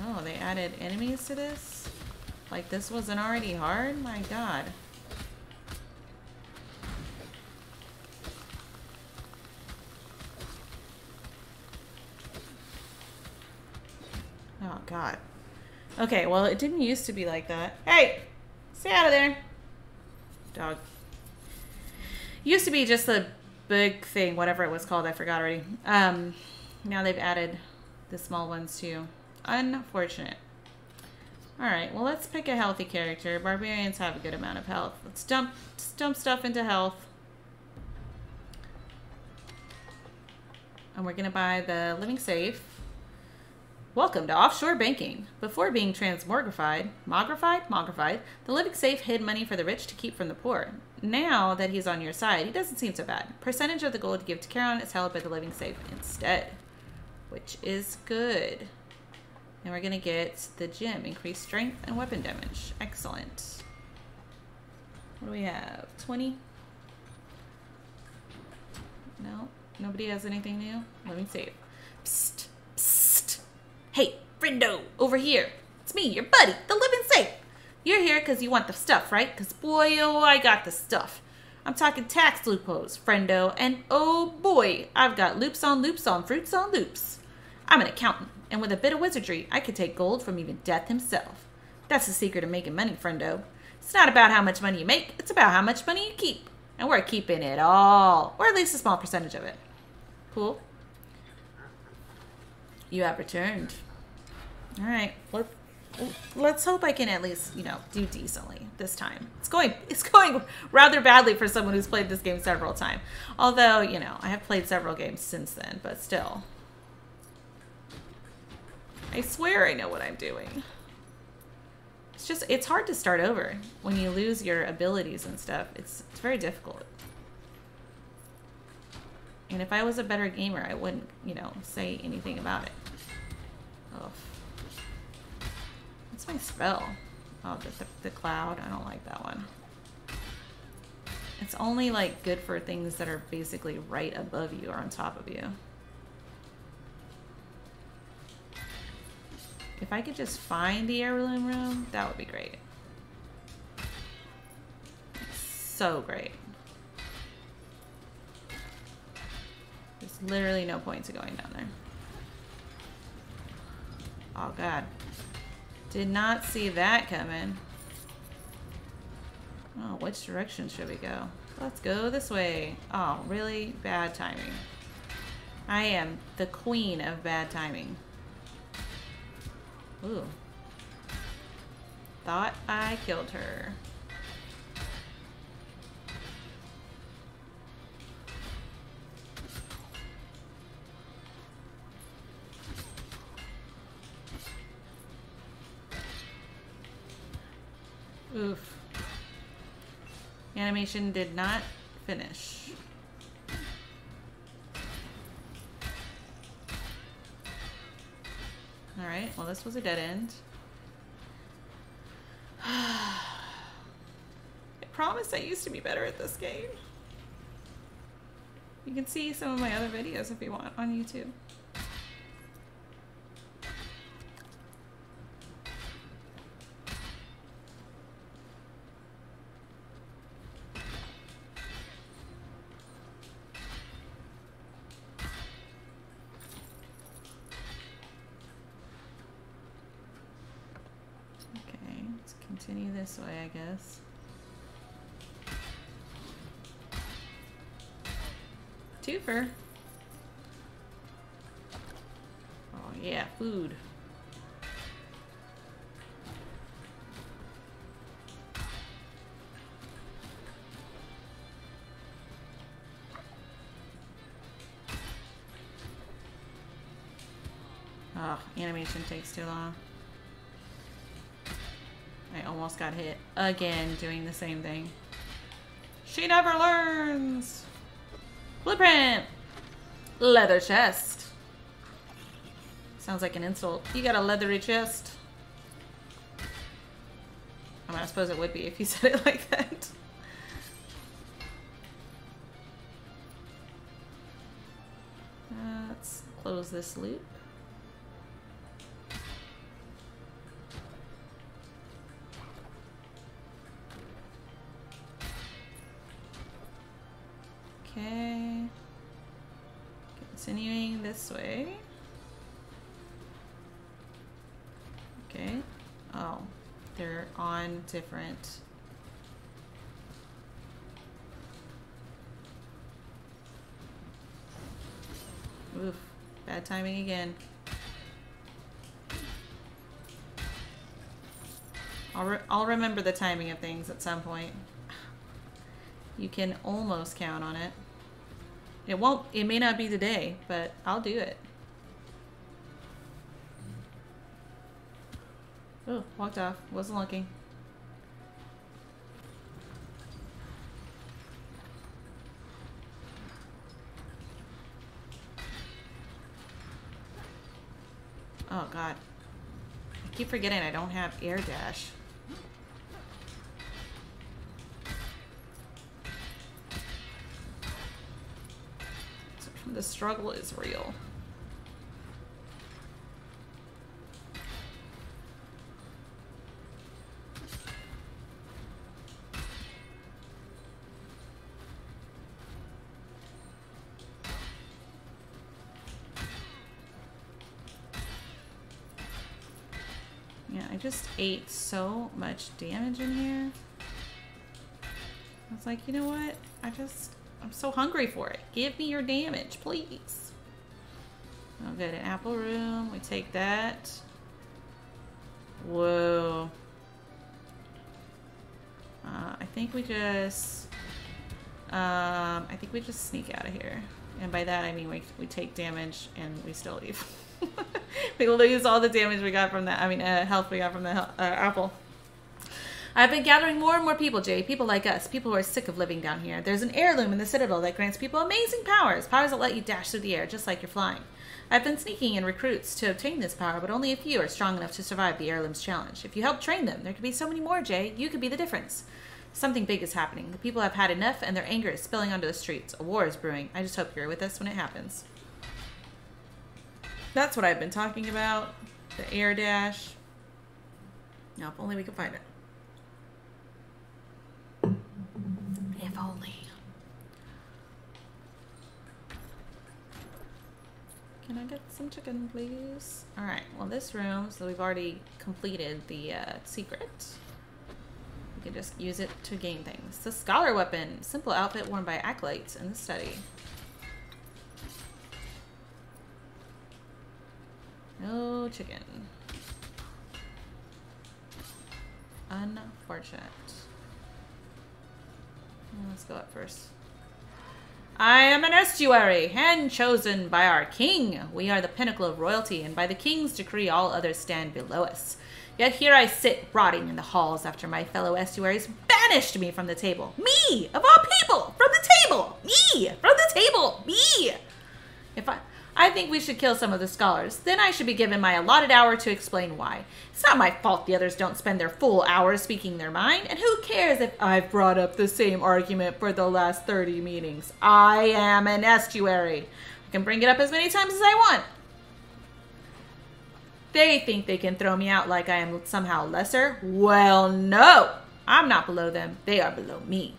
Oh, they added enemies to this? Like this wasn't already hard? My god. Oh god. Okay, well it didn't used to be like that. Hey! Stay out of there! Dog. Used to be just a big thing, whatever it was called, I forgot already. Um, now they've added the small ones too. Unfortunate. Alright, well let's pick a healthy character. Barbarians have a good amount of health. Let's dump, dump stuff into health. And we're going to buy the Living Safe. Welcome to offshore banking. Before being transmogrified, mogrified, mogrified, the Living Safe hid money for the rich to keep from the poor. Now that he's on your side, he doesn't seem so bad. Percentage of the gold you give to Charon is held by the Living Safe instead, which is good. And we're to get the gem. Increased strength and weapon damage. Excellent. What do we have? 20? No. Nobody has anything new? Living safe. Psst. Hey, friendo, over here. It's me, your buddy, the living safe. You're here because you want the stuff, right? Because boy, oh, I got the stuff. I'm talking tax loopholes, friendo, and oh boy, I've got loops on loops on fruits on loops. I'm an accountant and with a bit of wizardry, I could take gold from even death himself. That's the secret of making money, friendo. It's not about how much money you make, it's about how much money you keep. And we're keeping it all, or at least a small percentage of it. Cool. You have returned. All right, let, let's hope I can at least, you know, do decently this time. It's going, it's going rather badly for someone who's played this game several times. Although, you know, I have played several games since then, but still. I swear I know what I'm doing. It's just, it's hard to start over when you lose your abilities and stuff. It's, it's very difficult. And if I was a better gamer, I wouldn't, you know, say anything about it. Oh. My spell? Oh, the, the, the cloud. I don't like that one. It's only, like, good for things that are basically right above you or on top of you. If I could just find the heirloom room, that would be great. So great. There's literally no point to going down there. Oh god. Did not see that coming. Oh, which direction should we go? Let's go this way. Oh, really bad timing. I am the queen of bad timing. Ooh. Thought I killed her. Oof. Animation did not finish. Alright, well this was a dead end. I promise I used to be better at this game. You can see some of my other videos if you want on YouTube. Guess. Twofer. Oh yeah, food. Oh, animation takes too long. Almost got hit again doing the same thing. She never learns! Blueprint! Leather chest. Sounds like an insult. You got a leathery chest. I mean, I suppose it would be if you said it like that. Let's close this loop. Different. Oof, bad timing again. I'll, re I'll remember the timing of things at some point. You can almost count on it. It won't, it may not be today, but I'll do it. Oh, walked off. Wasn't looking. Oh god. I keep forgetting I don't have air dash. The struggle is real. Ate so much damage in here. I was like, you know what? I just, I'm so hungry for it. Give me your damage, please. I'll get an apple room. We take that. Whoa. Uh, I think we just, um, I think we just sneak out of here. And by that, I mean we, we take damage and we still leave. we lose all the damage we got from that. I mean, uh, health we got from the uh, apple. I've been gathering more and more people, Jay. People like us. People who are sick of living down here. There's an heirloom in the Citadel that grants people amazing powers. Powers that let you dash through the air, just like you're flying. I've been sneaking in recruits to obtain this power, but only a few are strong enough to survive the heirloom's challenge. If you help train them, there could be so many more, Jay. You could be the difference. Something big is happening. The people have had enough, and their anger is spilling onto the streets. A war is brewing. I just hope you're with us when it happens. That's what I've been talking about. The air dash. Now, if only we could find it. If only. Can I get some chicken, please? Alright, well this room, so we've already completed the uh, secret. We can just use it to gain things. The Scholar Weapon. Simple outfit worn by acolytes in the study. No chicken. Unfortunate. Let's go up first. I am an estuary, hand chosen by our king. We are the pinnacle of royalty, and by the king's decree all others stand below us. Yet here I sit, rotting in the halls after my fellow estuaries banished me from the table. Me, of all people, from the table. Me, from the table. Me. If I... I think we should kill some of the scholars. Then I should be given my allotted hour to explain why. It's not my fault the others don't spend their full hours speaking their mind, and who cares if I've brought up the same argument for the last 30 meetings? I am an estuary. I can bring it up as many times as I want. They think they can throw me out like I am somehow lesser? Well, no! I'm not below them. They are below me.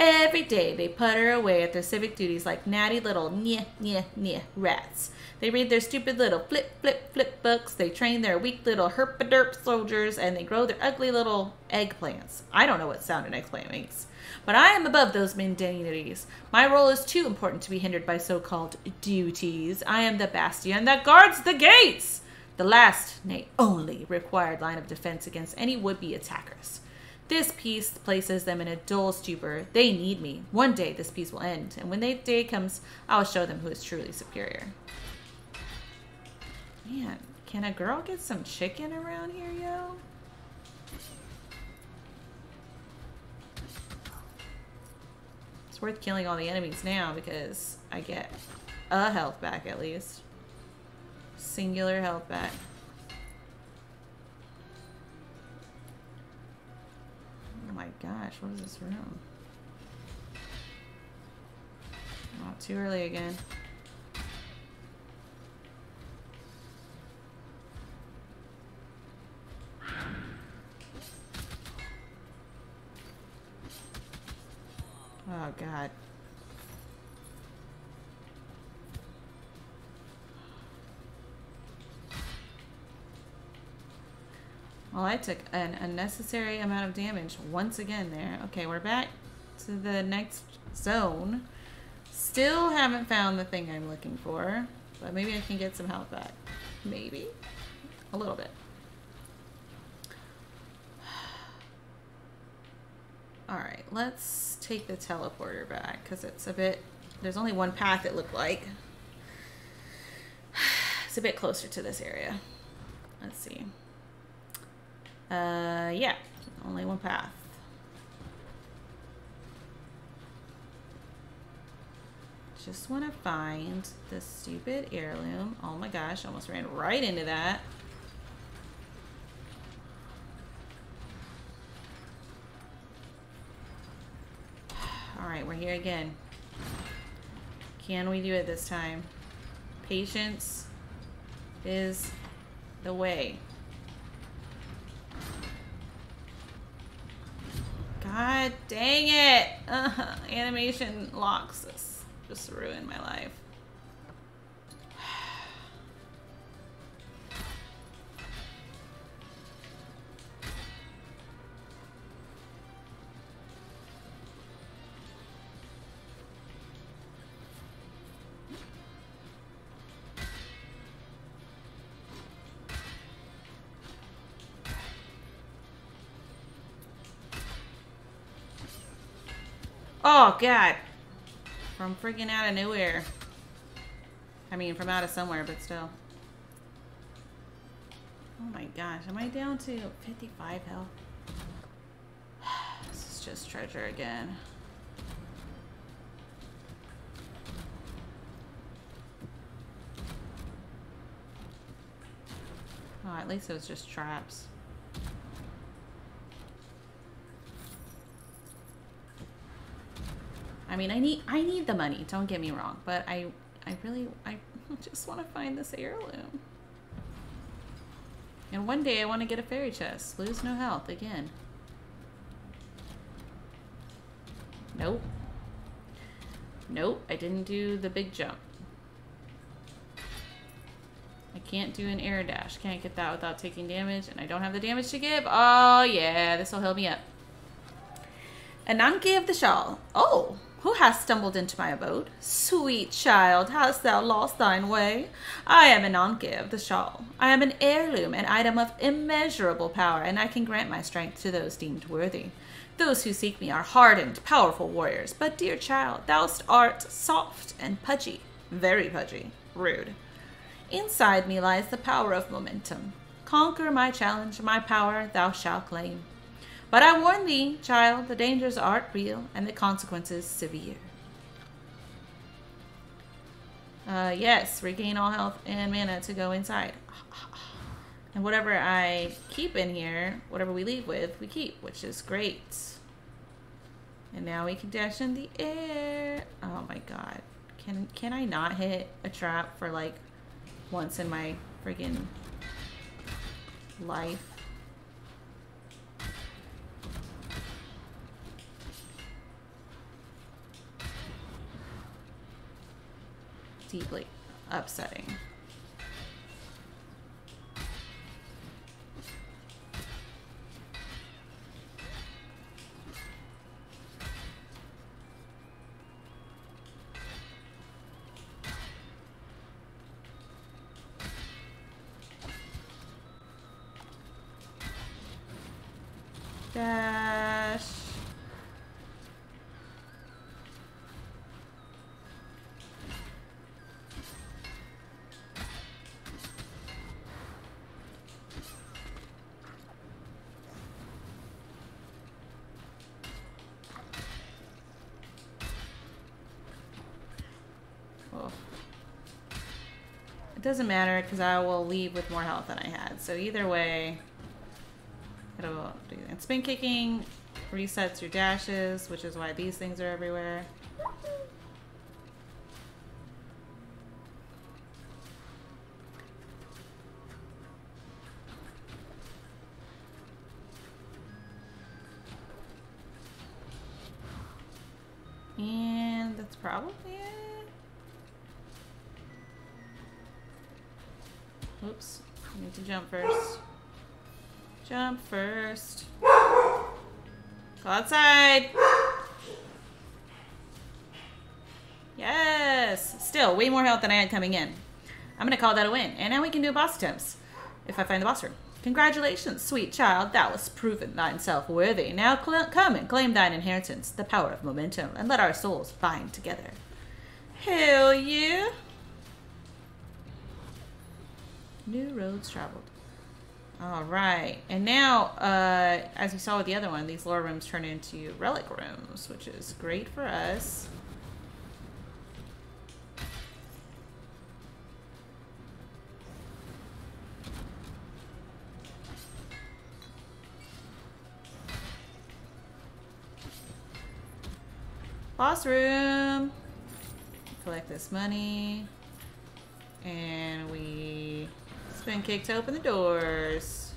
Every day they putter away at their civic duties like natty little nyeh, nyeh, nyeh rats. They read their stupid little flip, flip, flip books, they train their weak little herpaderp soldiers, and they grow their ugly little eggplants. I don't know what sound an eggplant makes. But I am above those mundanities. My role is too important to be hindered by so-called duties. I am the bastion that guards the gates! The last, nay, only, required line of defense against any would-be attackers. This peace places them in a dull stupor. They need me. One day this peace will end, and when that day comes, I'll show them who is truly superior. Man, can a girl get some chicken around here, yo? It's worth killing all the enemies now because I get a health back at least. Singular health back. Oh my gosh, what is this room? Oh, too early again. Oh god. Well, I took an unnecessary amount of damage once again there. Okay, we're back to the next zone. Still haven't found the thing I'm looking for, but maybe I can get some health back. Maybe. A little bit. Alright, let's take the teleporter back, because it's a bit... There's only one path it looked like. It's a bit closer to this area. Let's see. Uh, yeah, only one path. Just want to find the stupid heirloom. Oh my gosh, almost ran right into that. All right, we're here again. Can we do it this time? Patience is the way. God dang it! Uh, animation locks this just ruined my life. God. From freaking out of nowhere. I mean, from out of somewhere, but still. Oh my gosh, am I down to 55 health? This is just treasure again. Oh, at least it was just traps. Mean, I need I need the money. Don't get me wrong, but I I really I just want to find this heirloom. And one day I want to get a fairy chest. Lose no health again. Nope. Nope, I didn't do the big jump. I can't do an air dash. Can't get that without taking damage, and I don't have the damage to give. Oh, yeah, this will heal me up. Ananke of the Shawl. Oh, who hast stumbled into my abode? Sweet child, hast thou lost thine way? I am Ananke of the Shawl. I am an heirloom, an item of immeasurable power, and I can grant my strength to those deemed worthy. Those who seek me are hardened, powerful warriors, but dear child, thou art soft and pudgy, very pudgy, rude. Inside me lies the power of momentum. Conquer my challenge, my power thou shalt claim. But I warn thee, child, the dangers are real and the consequences severe. Uh, yes, regain all health and mana to go inside. And whatever I keep in here, whatever we leave with, we keep, which is great. And now we can dash in the air. Oh my god. Can can I not hit a trap for like once in my friggin' life? Deeply upsetting. Dash. It doesn't matter because I will leave with more health than I had. So either way, it'll do that. Spin kicking resets your dashes, which is why these things are everywhere. Way more health than I had coming in. I'm going to call that a win. And now we can do boss attempts if I find the boss room. Congratulations, sweet child. Thou hast proven thine self worthy. Now come and claim thine inheritance, the power of momentum, and let our souls bind together. Hell yeah. New roads traveled. All right. And now, uh, as you saw with the other one, these lore rooms turn into relic rooms, which is great for us. Boss room. Collect this money. And we spin kick to open the doors.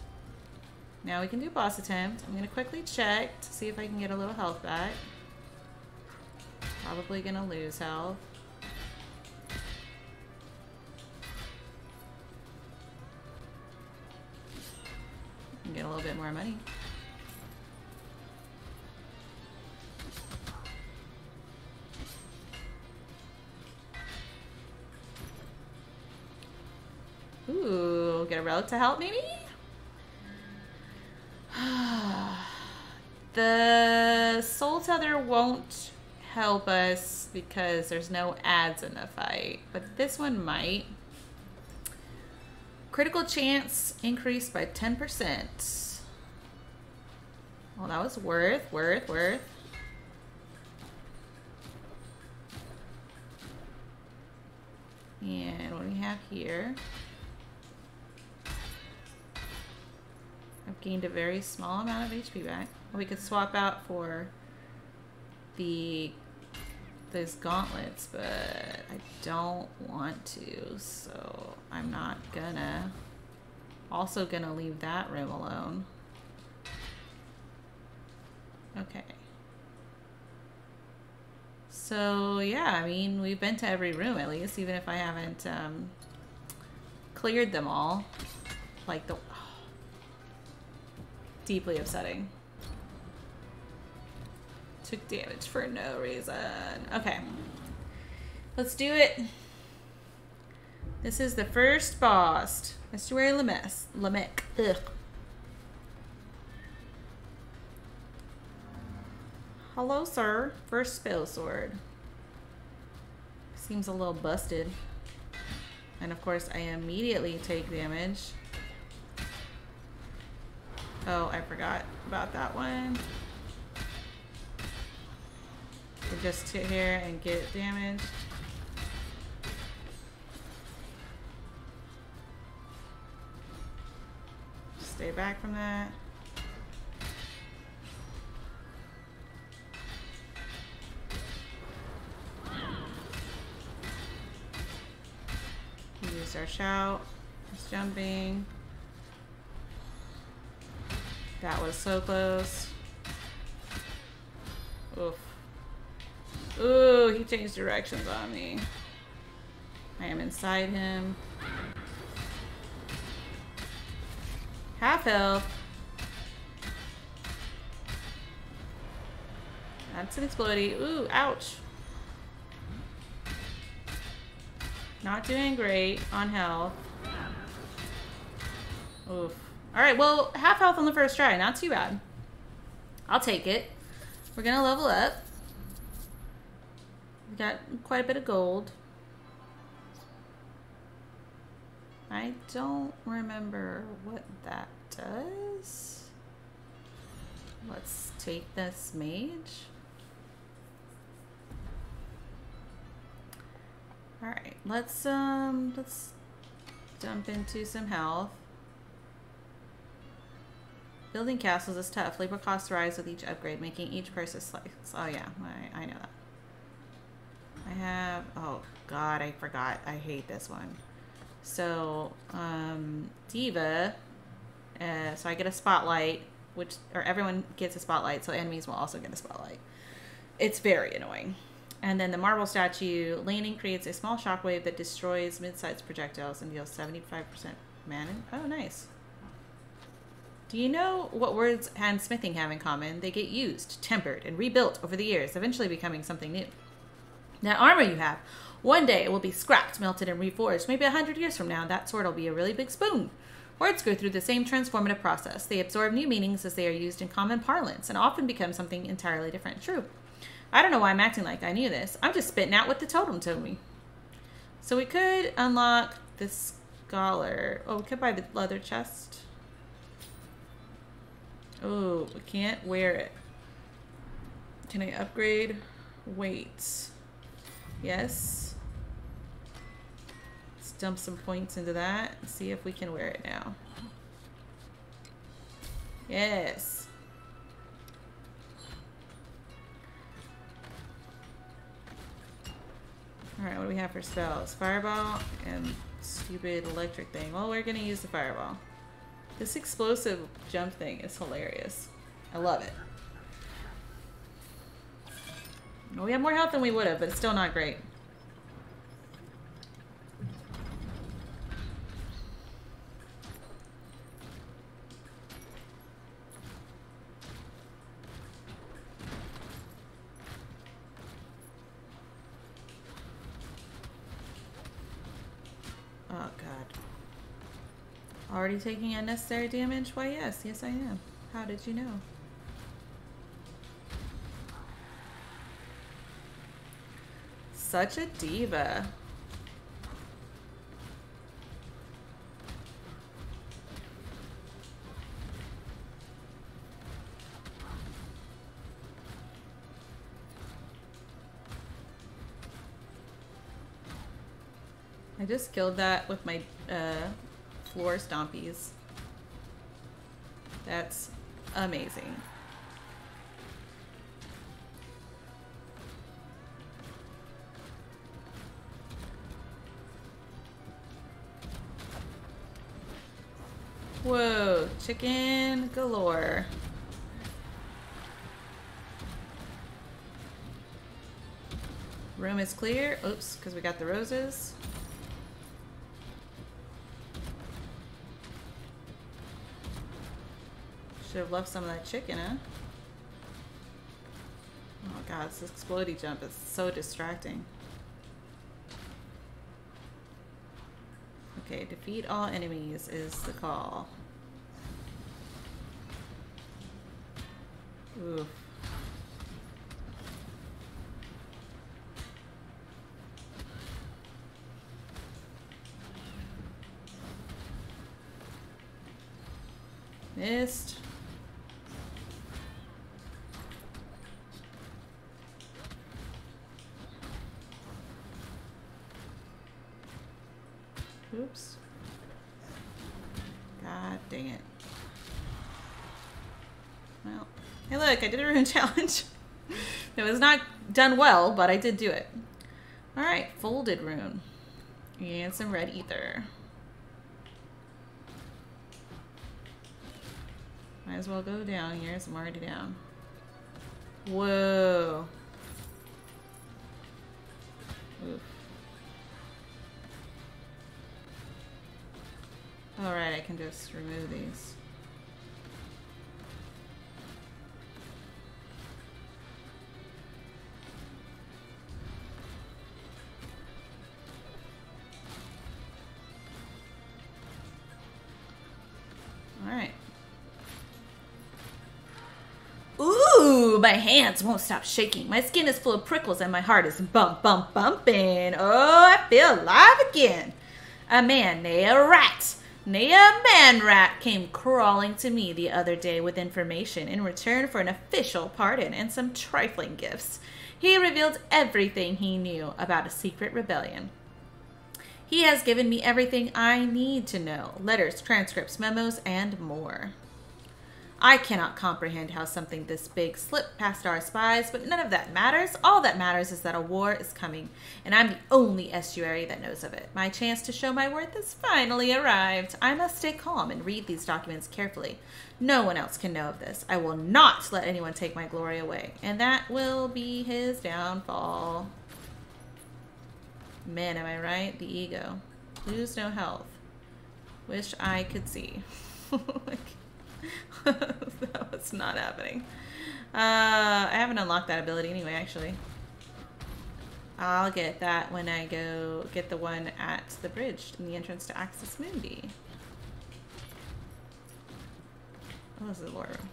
Now we can do boss attempt. I'm going to quickly check to see if I can get a little health back. Probably going to lose health. Get a little bit more money. Ooh, get a relic to help maybe? the soul tether won't help us because there's no ads in the fight, but this one might. Critical chance increased by 10%. Well, that was worth, worth, worth. And what do we have here? I've gained a very small amount of HP back. We could swap out for the those gauntlets, but I don't want to, so I'm not gonna. Also gonna leave that room alone. Okay. So yeah, I mean, we've been to every room at least, even if I haven't um, cleared them all. Like the deeply upsetting. Took damage for no reason. Okay. Let's do it. This is the first boss. Estuary Lames. Lamech. Ugh. Hello, sir. First spell sword. Seems a little busted. And of course, I immediately take damage. Oh, I forgot about that one. So just sit here and get damaged. Stay back from that. Use our shout. Just jumping. That was so close. Oof. Ooh, he changed directions on me. I am inside him. Half health. That's an explodey. Ooh, ouch. Not doing great on health. Oof. All right, well, half health on the first try. Not too bad. I'll take it. We're going to level up. We got quite a bit of gold. I don't remember what that does. Let's take this mage. All right, let's um, let's jump into some health. Building castles is tough. Labor costs rise with each upgrade, making each purchase less. Oh yeah, I, I know that. I have, oh god, I forgot. I hate this one. So, um, Diva, uh, so I get a spotlight, which, or everyone gets a spotlight, so enemies will also get a spotlight. It's very annoying. And then the marble statue landing creates a small shockwave that destroys mid-sized projectiles and deals 75% mana. Oh, nice. Do you know what words and smithing have in common? They get used, tempered, and rebuilt over the years, eventually becoming something new. That armor you have, one day it will be scrapped, melted, and reforged. Maybe a hundred years from now, that sword will be a really big spoon. Words go through the same transformative process. They absorb new meanings as they are used in common parlance and often become something entirely different. True. I don't know why I'm acting like I knew this. I'm just spitting out what the totem told me. So we could unlock the scholar. Oh, we could buy the leather chest. Oh, I can't wear it. Can I upgrade? Weights. Yes. Let's dump some points into that. See if we can wear it now. Yes. Alright, what do we have for spells? Fireball and stupid electric thing. Well, we're gonna use the fireball. This explosive jump thing is hilarious. I love it. We have more health than we would have, but it's still not great. Already taking unnecessary damage? Why, yes. Yes, I am. How did you know? Such a diva. I just killed that with my uh, floor stompies. That's amazing. Whoa, chicken galore. Room is clear. Oops, because we got the roses. Should have left some of that chicken, huh? Oh god, this explodey jump is so distracting. Okay, defeat all enemies is the call. Oof. Missed. I did a rune challenge. it was not done well, but I did do it. Alright, folded rune. And some red ether. Might as well go down here, so I'm already down. Whoa. Oof. Alright, I can just remove these. My hands won't stop shaking. My skin is full of prickles and my heart is bump, bump, bumping. Oh, I feel alive again. A man, nay, a rat Naya Manrat came crawling to me the other day with information in return for an official pardon and some trifling gifts. He revealed everything he knew about a secret rebellion. He has given me everything I need to know letters, transcripts, memos, and more. I cannot comprehend how something this big slipped past our spies, but none of that matters. All that matters is that a war is coming, and I'm the only estuary that knows of it. My chance to show my worth has finally arrived. I must stay calm and read these documents carefully. No one else can know of this. I will not let anyone take my glory away, and that will be his downfall. Man, am I right? The ego. Lose no health. Wish I could see. that was not happening. Uh, I haven't unlocked that ability anyway, actually. I'll get that when I go get the one at the bridge in the entrance to Axis Mundi. Oh, this is the lore room.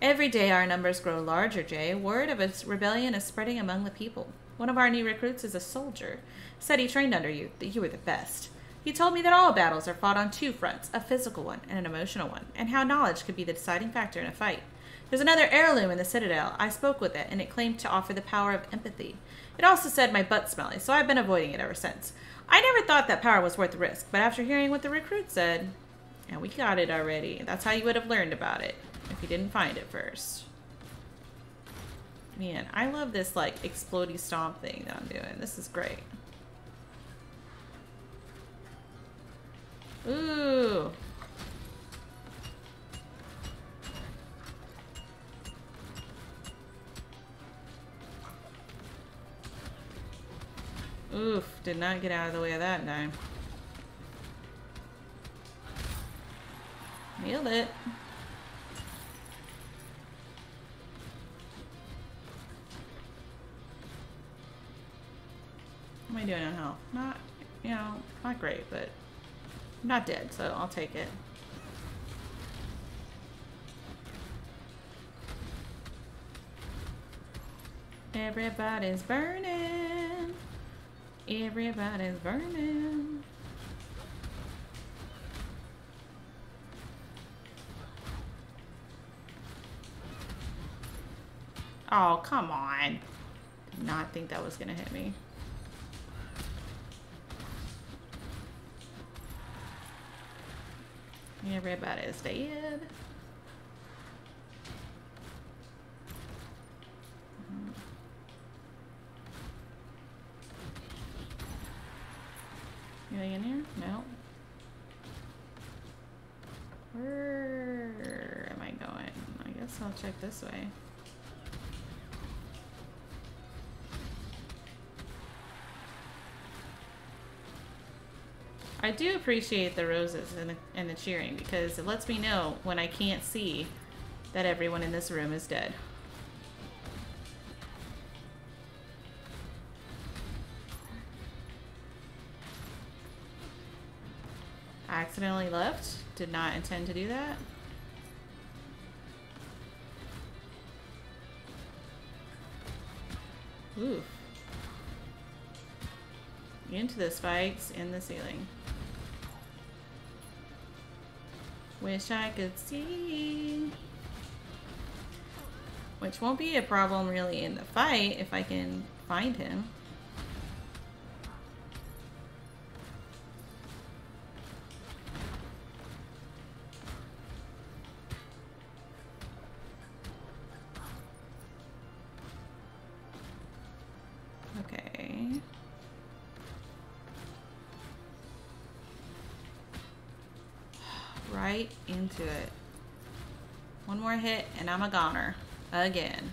Every day our numbers grow larger, Jay. Word of a rebellion is spreading among the people. One of our new recruits is a soldier. Said he trained under you, that you were the best. He told me that all battles are fought on two fronts, a physical one and an emotional one, and how knowledge could be the deciding factor in a fight. There's another heirloom in the Citadel. I spoke with it, and it claimed to offer the power of empathy. It also said my butt smelly, so I've been avoiding it ever since. I never thought that power was worth the risk, but after hearing what the recruit said, and we got it already. That's how you would have learned about it, if you didn't find it first. Man, I love this, like, explody stomp thing that I'm doing. This is great. Ooh. Oof, did not get out of the way of that time. Nailed it. What am I doing on health? Not, you know, not great, but I'm not dead, so I'll take it. Everybody's burning. Everybody's burning. Oh, come on. Did not think that was going to hit me. Everybody's dead. Mm-hmm. Anything in here? No. Where am I going? I guess I'll check this way. Do appreciate the roses and the, and the cheering because it lets me know when I can't see that everyone in this room is dead. I accidentally left. Did not intend to do that. Ooh. Into the spikes in the ceiling. Wish I could see. Which won't be a problem really in the fight if I can find him. I'm a goner. Again.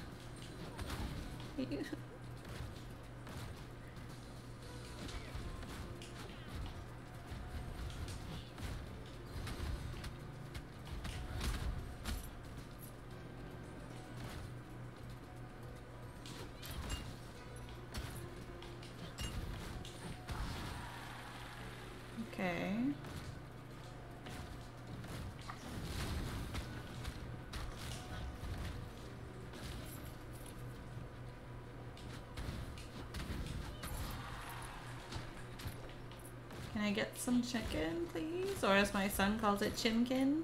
Some chicken, please? Or as my son calls it, chimkin?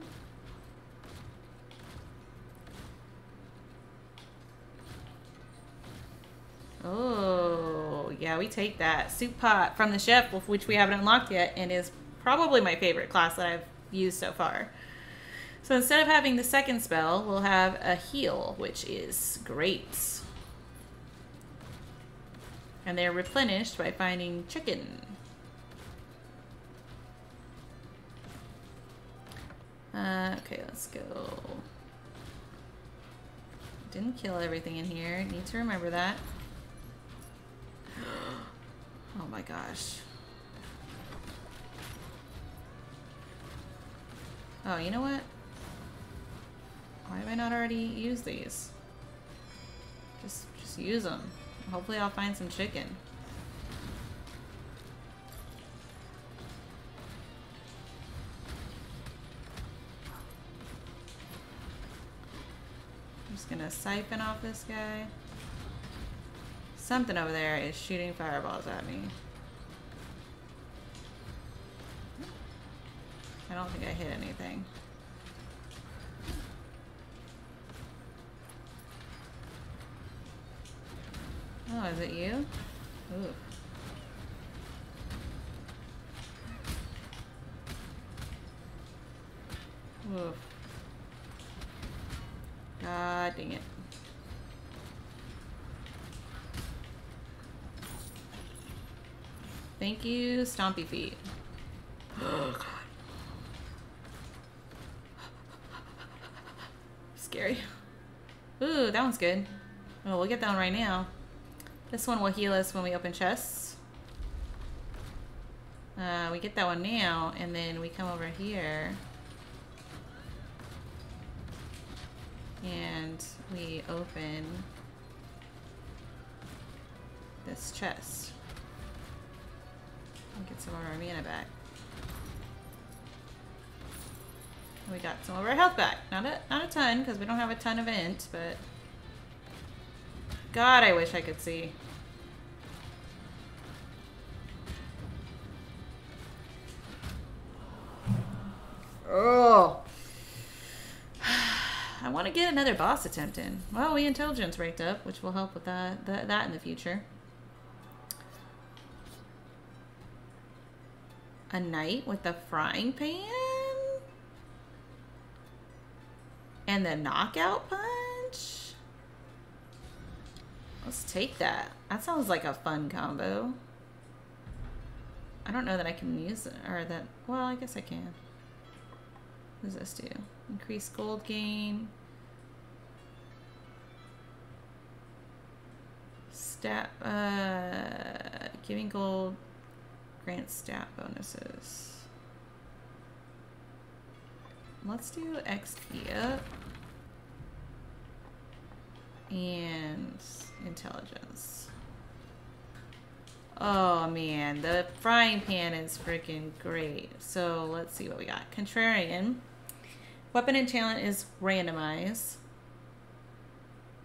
Oh, yeah, we take that. Soup pot from the chef, which we haven't unlocked yet, and is probably my favorite class that I've used so far. So instead of having the second spell, we'll have a heal, which is great. And they're replenished by finding chicken. Uh, okay, let's go. Didn't kill everything in here. Need to remember that. Oh my gosh. Oh, you know what? Why have I not already used these? Just, just use them. Hopefully I'll find some chicken. Gonna siphon off this guy. Something over there is shooting fireballs at me. I don't think I hit anything. Oh, is it you? Ooh. Oof. God dang it. Thank you, Stompy Feet. Oh, God. Scary. Ooh, that one's good. Oh, we'll get that one right now. This one will heal us when we open chests. Uh, we get that one now, and then we come over here. And we open this chest. Some of our mana back. We got some of our health back. Not a not a ton, because we don't have a ton of int, but God, I wish I could see. Oh. I want to get another boss attempt in. Well, we intelligence ranked up, which will help with that, that, that in the future. A knight with a frying pan? And the knockout punch? Let's take that. That sounds like a fun combo. I don't know that I can use it, or that, well, I guess I can. What does this do? Increase gold gain. Stat, uh, giving gold grants stat bonuses. Let's do XP up. And intelligence. Oh man, the frying pan is freaking great. So let's see what we got. Contrarian. Weapon and talent is randomize.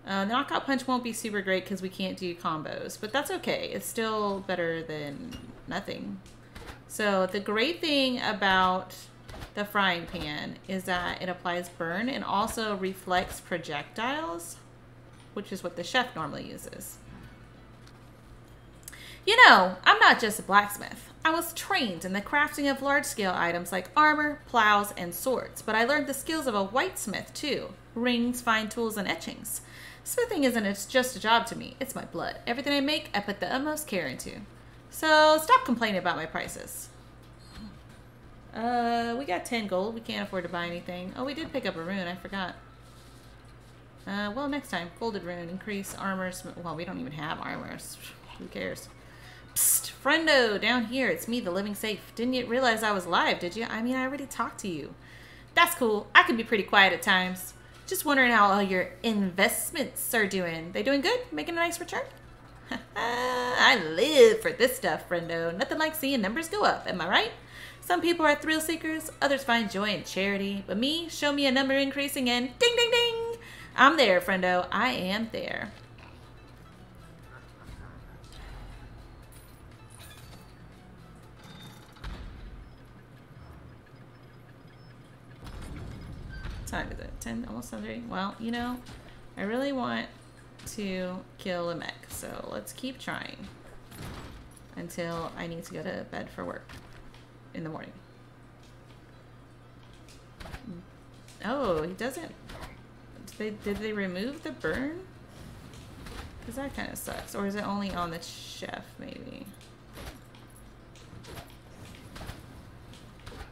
Uh, the knockout punch won't be super great because we can't do combos, but that's okay. It's still better than nothing. So the great thing about the frying pan is that it applies burn and also reflects projectiles, which is what the chef normally uses. You know, I'm not just a blacksmith. I was trained in the crafting of large scale items like armor, plows, and swords, but I learned the skills of a whitesmith too rings, fine tools, and etchings. Smithing isn't it's just a job to me, it's my blood. Everything I make, I put the utmost care into. So stop complaining about my prices. Uh, we got 10 gold. We can't afford to buy anything. Oh, we did pick up a rune. I forgot. Uh, well, next time. Folded rune. Increase armor. Well, we don't even have armor. Who cares? Psst, friendo, down here. It's me, the living safe. Didn't you realize I was live, did you? I mean, I already talked to you. That's cool. I can be pretty quiet at times. Just wondering how all your investments are doing. They doing good? Making a nice return? I live for this stuff, friendo. Nothing like seeing numbers go up, am I right? Some people are thrill seekers, others find joy in charity. But me, show me a number increasing and ding, ding, ding. I'm there, friendo. I am there. time is it? 10, almost 10 Well, you know, I really want to kill Lamech, so let's keep trying until I need to go to bed for work in the morning. Oh, he doesn't... Did they, did they remove the burn? Because that kind of sucks. Or is it only on the chef, maybe?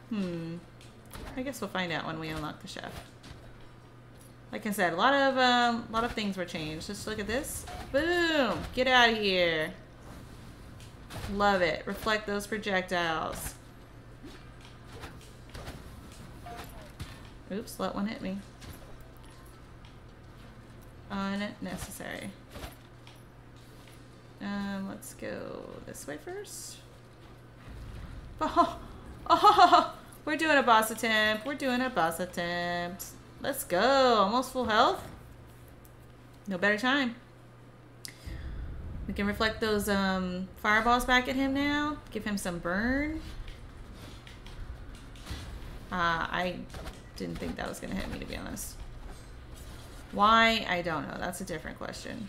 Hmm. I guess we'll find out when we unlock the chef. Like I said, a lot of um, a lot of things were changed. Just look at this. Boom! Get out of here. Love it. Reflect those projectiles. Oops, let one hit me. Unnecessary. Um, let's go this way first. Oh, oh, we're doing a boss attempt. We're doing a boss attempt. Let's go. Almost full health. No better time. We can reflect those um, fireballs back at him now. Give him some burn. Uh, I didn't think that was going to hit me, to be honest. Why? I don't know. That's a different question.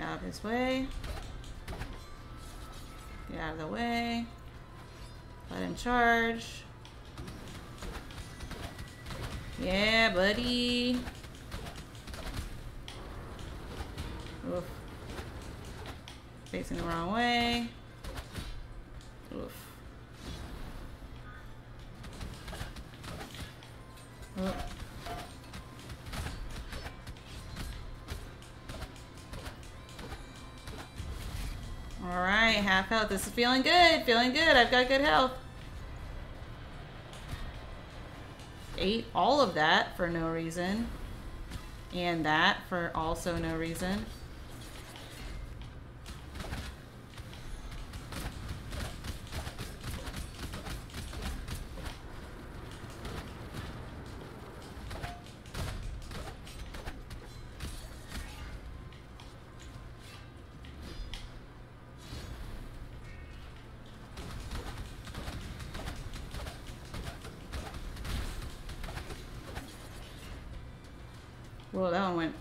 Out of his way. Get out of the way. Let him charge. Yeah, buddy. Oof. Facing the wrong way. Oof. Oof. Half health. This is feeling good. Feeling good. I've got good health. Ate all of that for no reason. And that for also no reason.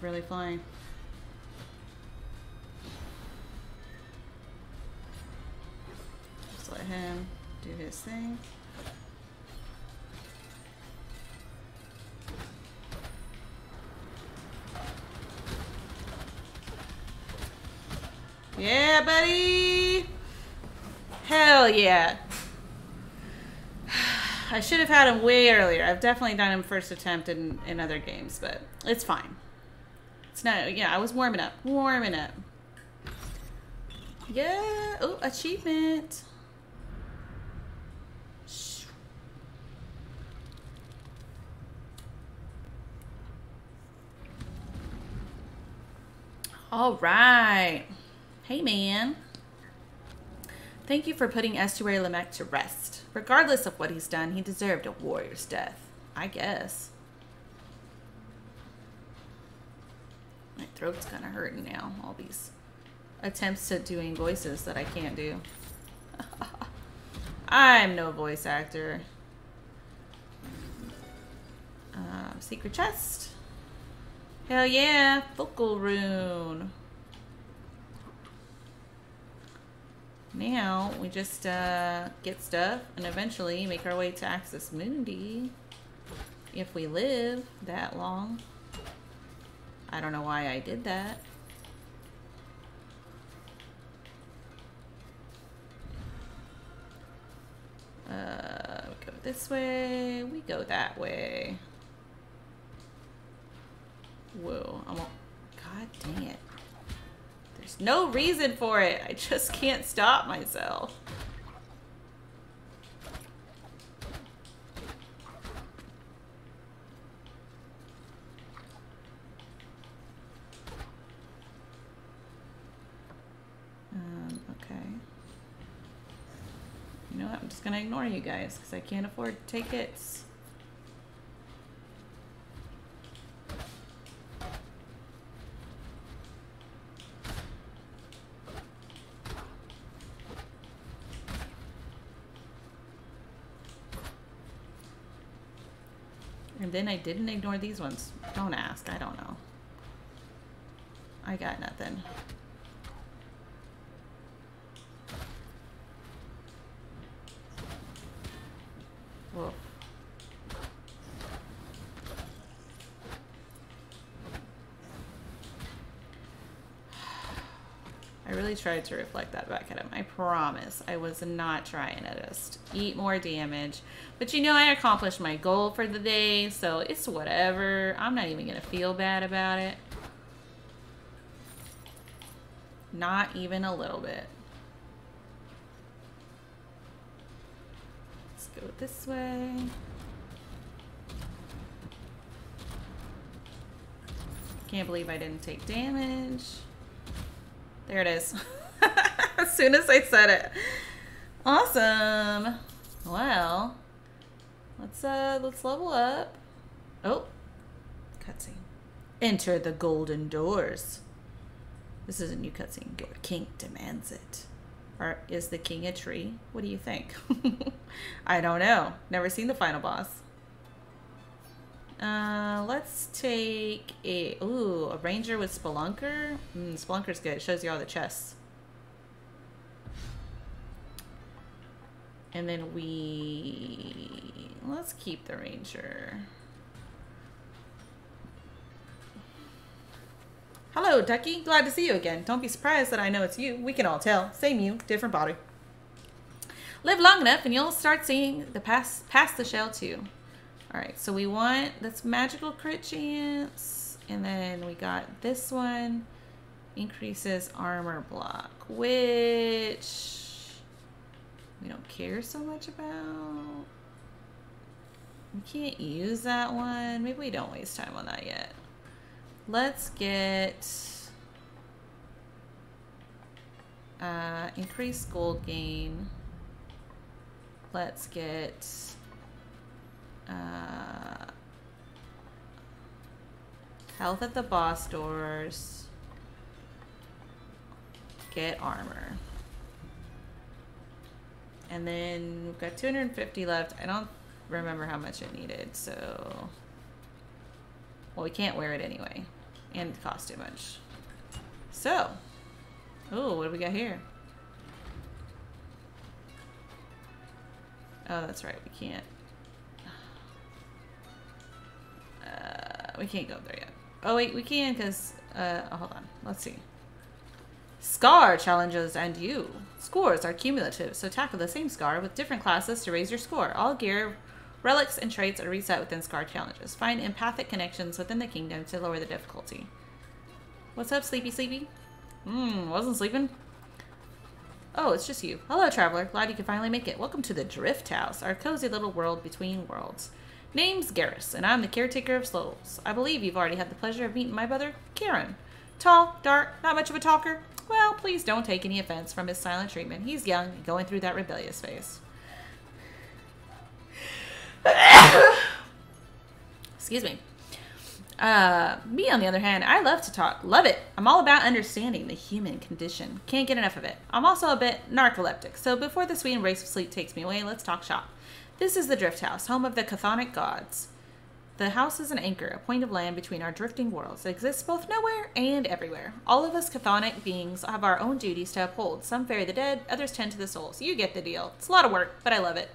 Really flying. Just let him do his thing. Yeah, buddy! Hell yeah. I should have had him way earlier. I've definitely done him first attempt in, in other games, but it's fine. It's not, yeah, I was warming up. Warming up. Yeah. Oh, achievement. All right. Hey, man. Thank you for putting Estuary Lamech to rest. Regardless of what he's done, he deserved a warrior's death. I guess. Throat's kind of hurting now. All these attempts at doing voices that I can't do. I'm no voice actor. Uh, secret chest. Hell yeah, focal rune. Now, we just uh, get stuff and eventually make our way to Axis Mundi. If we live that long. I don't know why I did that. Uh, we go this way. We go that way. Whoa, I'm all, God dang it. There's no reason for it. I just can't stop myself. Um, okay. You know what? I'm just gonna ignore you guys because I can't afford tickets. And then I didn't ignore these ones. Don't ask. I don't know. I got nothing. Whoa. I really tried to reflect that back at him. I promise. I was not trying to just eat more damage. But you know, I accomplished my goal for the day, so it's whatever. I'm not even going to feel bad about it. Not even a little bit. Let's go this way. Can't believe I didn't take damage. There it is. as soon as I said it. Awesome. Well, let's uh let's level up. Oh, cutscene. Enter the golden doors. This is a new cutscene. Your king demands it. Or is the king a tree? What do you think? I don't know. Never seen the final boss. Uh, let's take a ooh a ranger with spelunker. Mm, spelunker's good. It shows you all the chests. And then we let's keep the ranger. Hello, Ducky. Glad to see you again. Don't be surprised that I know it's you. We can all tell. Same you, different body. Live long enough and you'll start seeing the pass past the shell too. All right, so we want this magical crit chance, and then we got this one increases armor block, which we don't care so much about. We can't use that one. Maybe we don't waste time on that yet. Let's get uh, increased gold gain. Let's get uh, health at the boss doors. Get armor. And then we've got 250 left. I don't remember how much it needed, so... Well, we can't wear it anyway. And it costs too much. So. Oh, what do we got here? Oh, that's right. We can't. Uh, we can't go there yet. Oh, wait. We can because... Uh, oh, hold on. Let's see. Scar challenges and you. Scores are cumulative, so tackle the same scar with different classes to raise your score. All gear, relics, and traits are reset within scar challenges. Find empathic connections within the kingdom to lower the difficulty. What's up, Sleepy Sleepy? Mmm, wasn't sleeping? Oh, it's just you. Hello, traveler. Glad you could finally make it. Welcome to the Drift House, our cozy little world between worlds. Name's Garrus, and I'm the caretaker of souls. I believe you've already had the pleasure of meeting my brother, Charon. Tall, dark, not much of a talker, well, please don't take any offense from his silent treatment. He's young and going through that rebellious phase. Excuse me. Uh, me, on the other hand, I love to talk. Love it. I'm all about understanding the human condition. Can't get enough of it. I'm also a bit narcoleptic, so before the sweet embrace of sleep takes me away, let's talk shop. This is the Drift House, home of the Chthonic gods. The house is an anchor, a point of land between our drifting worlds. It exists both nowhere and everywhere. All of us chthonic beings have our own duties to uphold. Some ferry the dead, others tend to the souls. You get the deal. It's a lot of work, but I love it.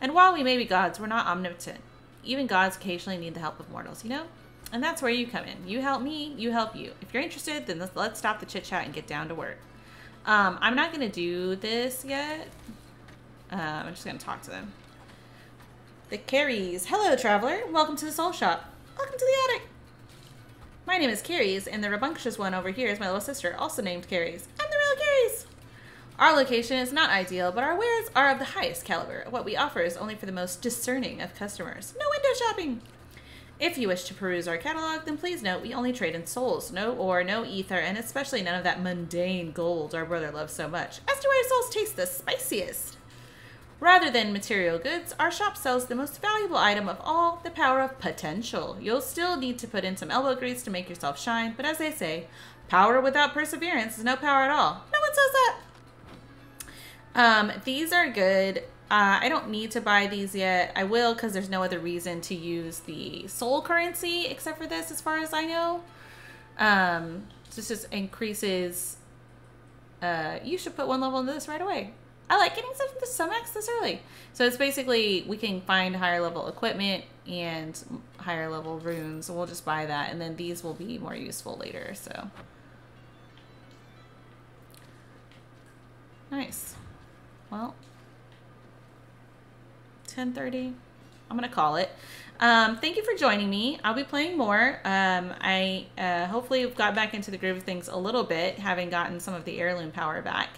And while we may be gods, we're not omnipotent. Even gods occasionally need the help of mortals, you know? And that's where you come in. You help me, you help you. If you're interested, then let's, stop the chit chat and get down to work. Um, I'm not going to do this yet. Uh, I'm just going to talk to them. The Keres. Hello, traveler. Welcome to the Soul Shop. Welcome to the attic. My name is Keres, and the rambunctious one over here is my little sister, also named Keres. I'm the real Keres. Our location is not ideal, but our wares are of the highest caliber. What we offer is only for the most discerning of customers. No window shopping. If you wish to peruse our catalog, then please note we only trade in souls, no ore, no ether, and especially none of that mundane gold our brother loves so much. As to why souls taste the spiciest. Rather than material goods, our shop sells the most valuable item of all, the power of potential. You'll still need to put in some elbow grease to make yourself shine, but as they say, power without perseverance is no power at all. No one says that. Um, these are good. Uh, I don't need to buy these yet. I will because there's no other reason to use the soul currency except for this as far as I know. Um, this just increases... Uh, you should put one level into this right away. I like getting some some X this early. So it's basically we can find higher level equipment and higher level runes. We'll just buy that, and then these will be more useful later. So nice. Well, ten thirty. I'm gonna call it. Um, thank you for joining me. I'll be playing more. Um, I uh, hopefully got back into the groove of things a little bit, having gotten some of the heirloom power back.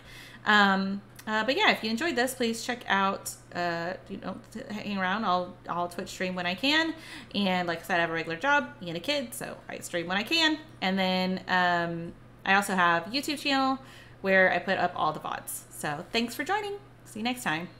Um, uh, but yeah, if you enjoyed this, please check out. Uh, you know, hang around. I'll I'll Twitch stream when I can, and like I said, I have a regular job and a kid, so I stream when I can. And then um, I also have YouTube channel where I put up all the vods. So thanks for joining. See you next time.